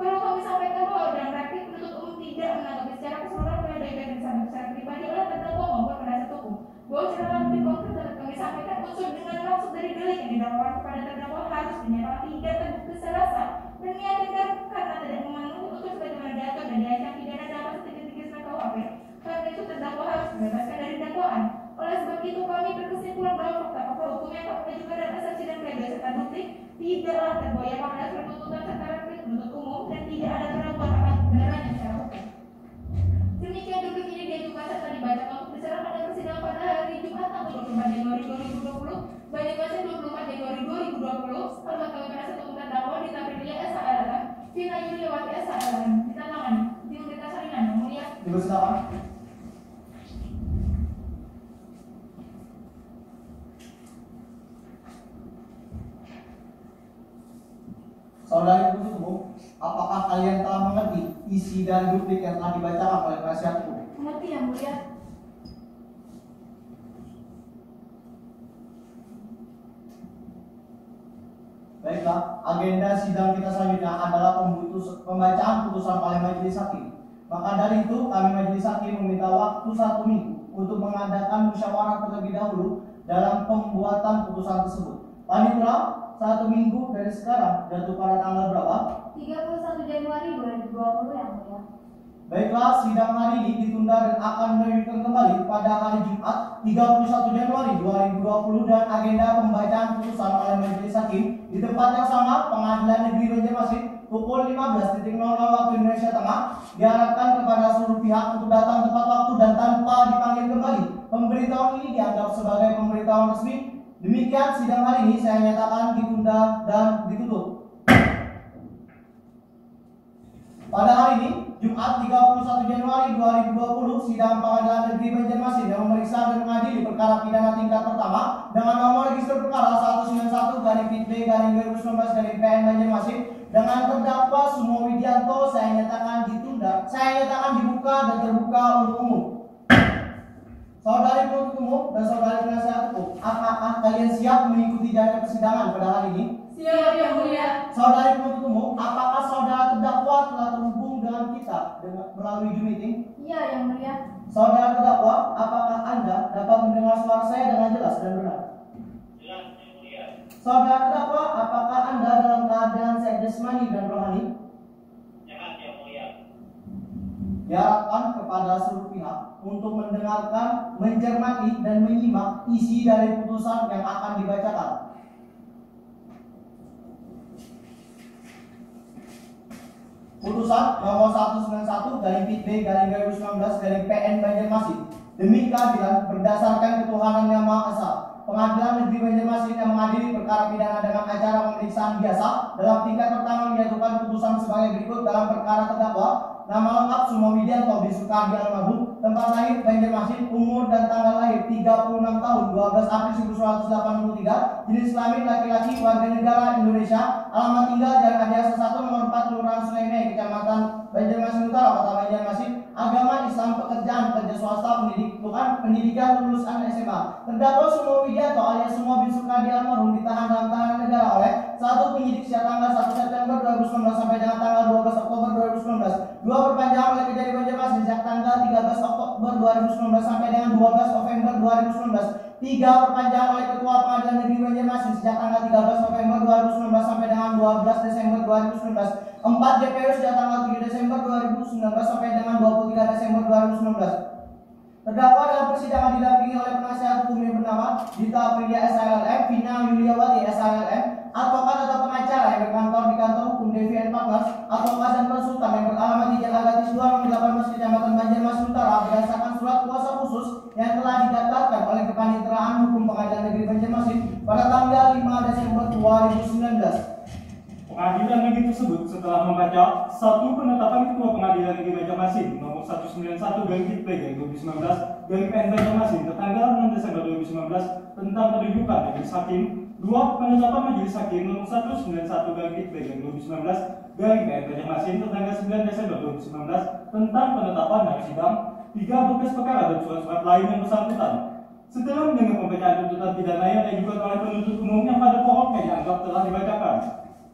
perlu kami sampaikan bahwa dalam replik penuntut umum tidak menanggapi secara keseluruhan yang disampaikan secara pribadi oleh terdakwa maupun penasihat hukum. Bahwa secara lebih konkret dapat kami sampaikan unsur dengan maksud dari delik yang didakwakan kepada terdakwa harus dinyatakan tidak terbukti secara sah dan meyakinkan karena tidak memenuhi unsur sebagaimana diatur dan diancam pidana dalam pasal 339 KUHP. Karena itu terdakwa harus dibebaskan dari dakwaan. Oleh sebab itu kami berkesimpulan bahwa fakta-fakta hukum yang kami ajukan dan asasi dan pledoi serta bukti tidaklah tergoyah pada dasar tuntutan replik penuntut umum dan tidak ada keraguan akan kebenarannya secara hukum. Demikian duplik ini diajukan serta dibacakan untuk diserahkan pada persidangan pada hari Jumat tanggal 24 Januari 2020 Banjarmasin 24 Januari 2020 Hormat kami penasihat hukum terdakwa di Tabrilia SHLM Vina Yuliawati SHLM Ditandatangani di Universitas Salinan yang mulia Dipersilakan. Saudari penuntut umum, apakah kalian telah mengerti isi dan duplik yang telah dibacakan oleh penasihat hukum? Mengerti yang mulia. Baiklah, agenda sidang kita selanjutnya adalah pembutus, pembacaan putusan oleh majelis hakim. Maka dari itu, kami majelis hakim meminta waktu satu minggu untuk mengadakan musyawarah terlebih dahulu dalam pembuatan putusan tersebut. Panitera, satu minggu dari sekarang jatuh pada tanggal berapa? 31 Januari 2020 yang mulia. Baiklah, sidang hari ini ditunda dan akan dilanjutkan kembali pada hari Jumat 31 Januari 2020 dan agenda pembacaan putusan oleh majelis hakim di tempat yang sama Pengadilan Negeri Banjarmasin pukul 15.00 waktu Indonesia Tengah diharapkan kepada seluruh pihak untuk datang tepat waktu dan tanpa dipanggil kembali. Pemberitahuan ini dianggap sebagai pemberitahuan resmi. Demikian sidang hari ini saya nyatakan ditunda dan ditutup. Pada hari ini, Jumat 31 Januari 2020, sidang pengadilan negeri Banjarmasin yang memeriksa dan mengadili perkara pidana tingkat pertama dengan nomor register perkara 191 garing PIT B garing 2019 garing PN Banjarmasin dengan terdakwa Sumo Widianto saya nyatakan ditunda, saya nyatakan dibuka dan terbuka untuk umum. Saudari penuntut umum dan saudari penasihat hukum, apakah kalian siap mengikuti jalannya persidangan pada hari ini? Siap yang mulia. Saudari penuntut umum, apakah saudara terdakwa telah terhubung dengan kita dengan melalui Zoom meeting? Iya, Yang Mulia. Saudara terdakwa, apakah Anda dapat mendengar suara saya dengan jelas dan benar? Jelas yang mulia. Saudara terdakwa, apakah Anda dalam keadaan sehat jasmani dan rohani? Sehat yang mulia. Diharapkan kepada seluruh pihak untuk mendengarkan, mencermati, dan menyimak isi dari putusan yang akan dibacakan. Putusan nomor 191 garing PIT B garing 2019 garing PN Banjarmasin demi keadilan berdasarkan ketuhanan yang Maha Esa. Pengadilan Negeri Banjarmasin yang mengadili perkara pidana dengan acara pemeriksaan biasa dalam tingkat pertama menjatuhkan putusan sebagai berikut dalam perkara terdakwa Nama lengkap Sumo Widianto bin Sukardi almarhum, tempat lahir Banjarmasin, umur dan tanggal lahir 36 tahun 12 April 1983, jenis kelamin laki-laki warga negara Indonesia, alamat tinggal Jalan Adiasa 1 nomor 4 Kelurahan Suleme, Kecamatan Banjarmasin Utara, Kota Banjarmasin, agama Islam, pekerjaan, kerja swasta, pendidikan, pendidikan lulusan SMA. Terdakwa Sumo Widianto alias Sumo bin Sukardi almarhum ditahan dalam tahanan negara oleh satu penyidik sejak tanggal 1 September 2019 sampai dengan tanggal 12 Oktober 2019. Dua perpanjangan oleh Kejari Banjarmasin sejak tanggal 13 Oktober 2019 sampai dengan 12 November 2019. Tiga perpanjangan oleh Ketua Pengadilan Negeri Banjarmasin sejak tanggal 13 November 2019 sampai dengan 12 Desember 2019. Empat JPU sejak tanggal 7 Desember 2019 sampai dengan 23 Desember 2019. Terdakwa dalam persidangan didampingi oleh penasihat hukum yang bernama Dita Aprilia SLLM, Vina Yuliawati SLLM, advokat atau pengacara yang berkantor di kantor hukum DVN Partners, advokat dan konsultan yang beralamat di Jalan Gatis 2 nomor 18 Kecamatan Banjarmasin Utara berdasarkan surat kuasa khusus yang telah didaftarkan oleh Kepaniteraan Hukum Pengadilan Negeri Banjarmasin pada tanggal 5 Desember 2019. Pengadilan negeri tersebut setelah membaca satu penetapan Ketua Pengadilan Negeri Banjarmasin nomor 191 garing Kitpe garing 2019 garing PN Banjarmasin tertanggal 6 Desember 2019 tentang penunjukan majelis hakim dua penetapan majelis hakim nomor 191 garing Kitpe garing 2019 garing PN Banjarmasin tertanggal 9 Desember 2019 tentang penetapan hari sidang tiga berkas perkara dan surat-surat lain yang bersangkutan setelah mendengar pembacaan tuntutan pidana yang diajukan oleh penuntut umum yang pada pokoknya dianggap telah dibacakan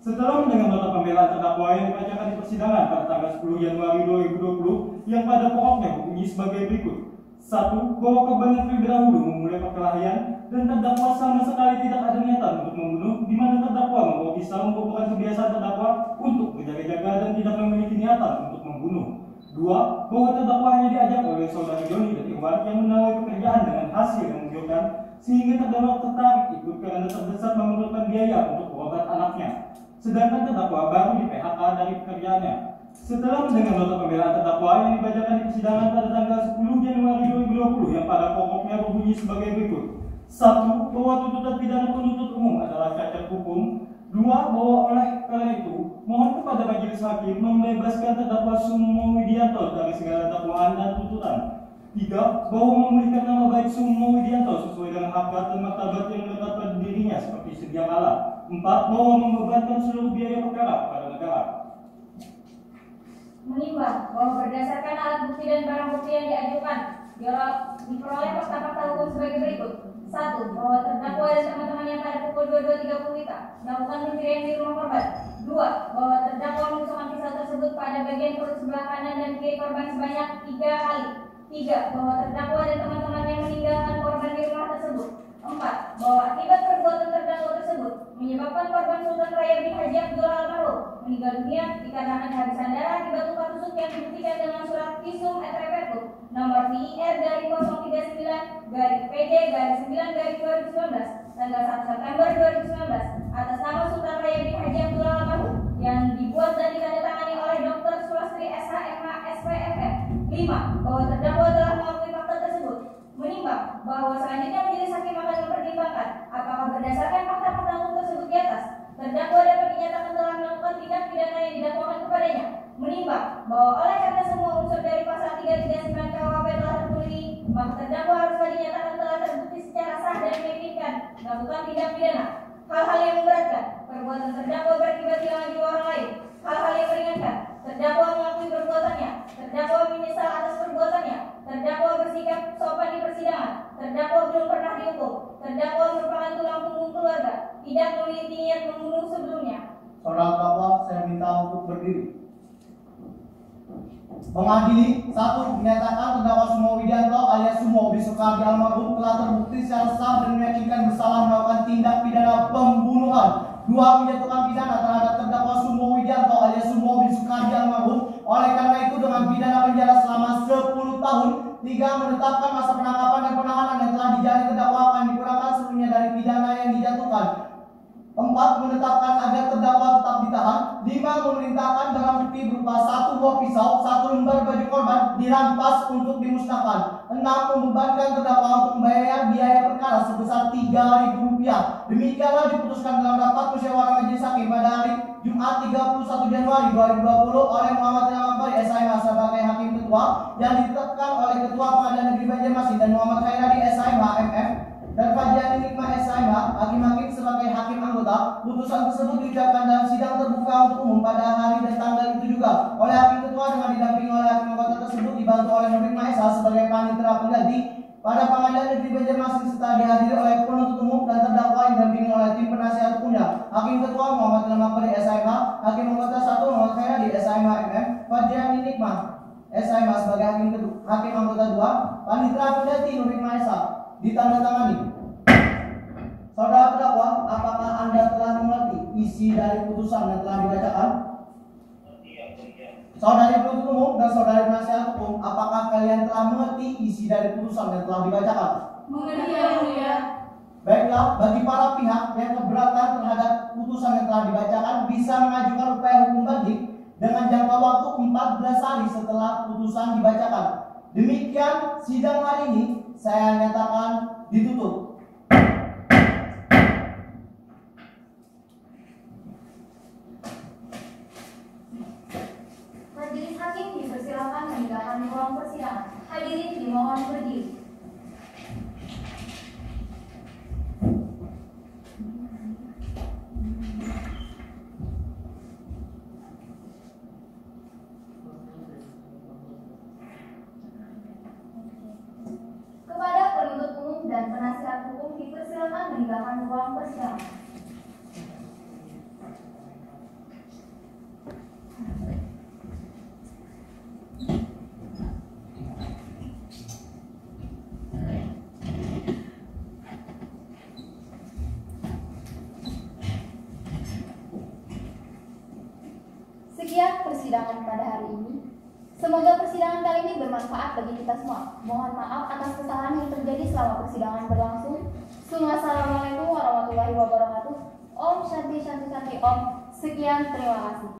setelah mendengar nota pembelaan terdakwa yang dibacakan di persidangan pada tanggal 10 Januari 2020 yang pada pokoknya berbunyi sebagai berikut. Satu, bahwa korban terlebih dahulu memulai perkelahian dan terdakwa sama sekali tidak ada niatan untuk membunuh, di mana terdakwa membawa pisau merupakan kebiasaan terdakwa untuk berjaga-jaga dan tidak memiliki niatan untuk membunuh. Dua, bahwa terdakwa hanya diajak oleh saudara Joni dan Irwan yang menawari pekerjaan dengan hasil yang menggiurkan sehingga terdakwa tertarik ikut karena terdesak memerlukan biaya untuk berobat anaknya sedangkan terdakwa baru di PHK dari pekerjaannya. Setelah mendengar nota pembelaan terdakwa yang dibacakan di persidangan pada tanggal 10 Januari 2020 yang pada pokoknya berbunyi sebagai berikut. Satu, bahwa tuntutan pidana penuntut umum adalah cacat hukum. Dua, bahwa oleh karena itu, mohon kepada majelis hakim membebaskan terdakwa Sumo Widianto dari segala dakwaan dan tuntutan. Tiga, bahwa memulihkan nama baik Sumo Widianto sesuai dengan harkat dan martabat yang pada dirinya seperti sedia kala. Empat, bahwa membebankan seluruh biaya perkara kepada negara. menimbang bahwa berdasarkan alat bukti dan barang bukti yang diajukan diperoleh fakta-fakta hukum sebagai berikut. Satu, bahwa terdakwa dan teman-teman yang pada pukul 22.30 WITA melakukan pencurian di rumah korban. Dua, bahwa terdakwa menusukkan pisau tersebut pada bagian perut sebelah kanan dan kiri korban sebanyak tiga kali. Tiga, bahwa terdakwa dan teman-teman yang meninggalkan korban di rumah tersebut. Empat, bahwa akibat perbuatan terdakwa tersebut menyebabkan korban Sultan Raya bin Haji Abdullah almarhum meninggal dunia dikarenakan kehabisan darah akibat luka tusuk yang dibuktikan dengan surat visum et repertum nomor VIR dari 039 garis PJ garis 9 garis 2019 tanggal 1 September 2019 atas nama Sultan Raya bin Haji Abdullah almarhum yang dibuat dan ditandatangani oleh Dr. Sulastri SHMH SPFM 5. Bahwa terdakwa telah tersebut menimbang bahwa selanjutnya majelis hakim akan mempertimbangkan apakah berdasarkan fakta-fakta hukum tersebut di atas? Terdakwa dapat dinyatakan telah melakukan tindak pidana yang didakwakan kepadanya. Menimbang bahwa oleh karena semua unsur dari pasal 339 KUHP telah terpenuhi maka terdakwa haruslah dinyatakan telah terbukti secara sah dan meyakinkan melakukan tindak pidana. Hal-hal yang memberatkan perbuatan terdakwa berakibat hilang jiwa orang lain. Hal-hal yang meringankan. Terdakwa mengakui perbuatannya. Terdakwa menyesal atas perbuatannya. Terdakwa bersikap sopan di persidangan. Terdakwa belum pernah dihukum. Terdakwa merupakan tulang punggung keluarga. Tidak memiliki niat membunuh sebelumnya. Saudara terdakwa, saya minta untuk berdiri. Mengadili satu menyatakan terdakwa Sumo Widianto alias Sumo Bisukardi almarhum telah terbukti secara sah dan meyakinkan bersalah melakukan tindak pidana pembunuhan. Dua menjatuhkan pidana terhadap terdakwa Sumo Widianto alias Sumo Bisukardi almarhum. Oleh karena itu dengan pidana penjara selama 10 tahun, tiga menetapkan masa penangkapan dan penahanan yang telah dijalani terdakwa akan dikurangkan seluruhnya dari pidana yang dijatuhkan. Empat menetapkan agar terdakwa tetap ditahan. Lima memerintahkan barang bukti berupa satu buah pisau, satu lembar baju korban dirampas untuk dimusnahkan. Enam membebankan terdakwa untuk membayar biaya perkara sebesar tiga ribu rupiah. Demikianlah diputuskan dalam rapat musyawarah majelis hakim pada hari Jumat 31 Januari 2020 oleh Muhammad Ilham Ambari SIMA sebagai hakim ketua yang ditetapkan oleh Ketua Pengadilan Negeri Banjarmasin dan Muhammad Khairadi SIMA MM dan Fajian Nikma SIMA hakim-hakim sebagai hakim anggota putusan tersebut diucapkan dalam sidang terbuka untuk umum pada hari dan tanggal itu juga. Oleh hakim ketua dengan didampingi oleh hakim anggota tersebut dibantu oleh Nurdin Maesa sebagai panitera pengganti. Pada pengadilan negeri Banjarmasin serta dihadiri oleh penuntut umum dan terdakwa yang didampingi oleh tim penasihat hukumnya hakim ketua Muhammad Ambari SIMA hakim anggota satu Muhammad Khairadi SIMA MM Fajian Nikma SIMA sebagai hakim hakim anggota dua panitera pengganti Nurdin Maesa ditandatangani Saudara terdakwa, apakah Anda telah mengerti isi dari putusan yang telah dibacakan? Saudari penuntut umum dan saudari penasihat hukum, apakah kalian telah mengerti isi dari putusan yang telah dibacakan? Mengerti yang mulia. Baiklah, bagi para pihak yang keberatan terhadap putusan yang telah dibacakan bisa mengajukan upaya hukum banding dengan jangka waktu 14 hari setelah putusan dibacakan. Demikian sidang hari ini saya nyatakan ditutup. Majelis hakim dipersilakan meninggalkan ruang persidangan. Hadirin dimohon berdiri. Kepada penuntut umum dan penasihat hukum. Sekian persidangan pada hari ini. Semoga persidangan kali ini bermanfaat bagi kita semua. Mohon maaf atas kesalahan yang terjadi selama persidangan berlangsung. Assalamualaikum warahmatullahi wabarakatuh. Om Shanti Shanti Shanti Om. Sekian, terima kasih.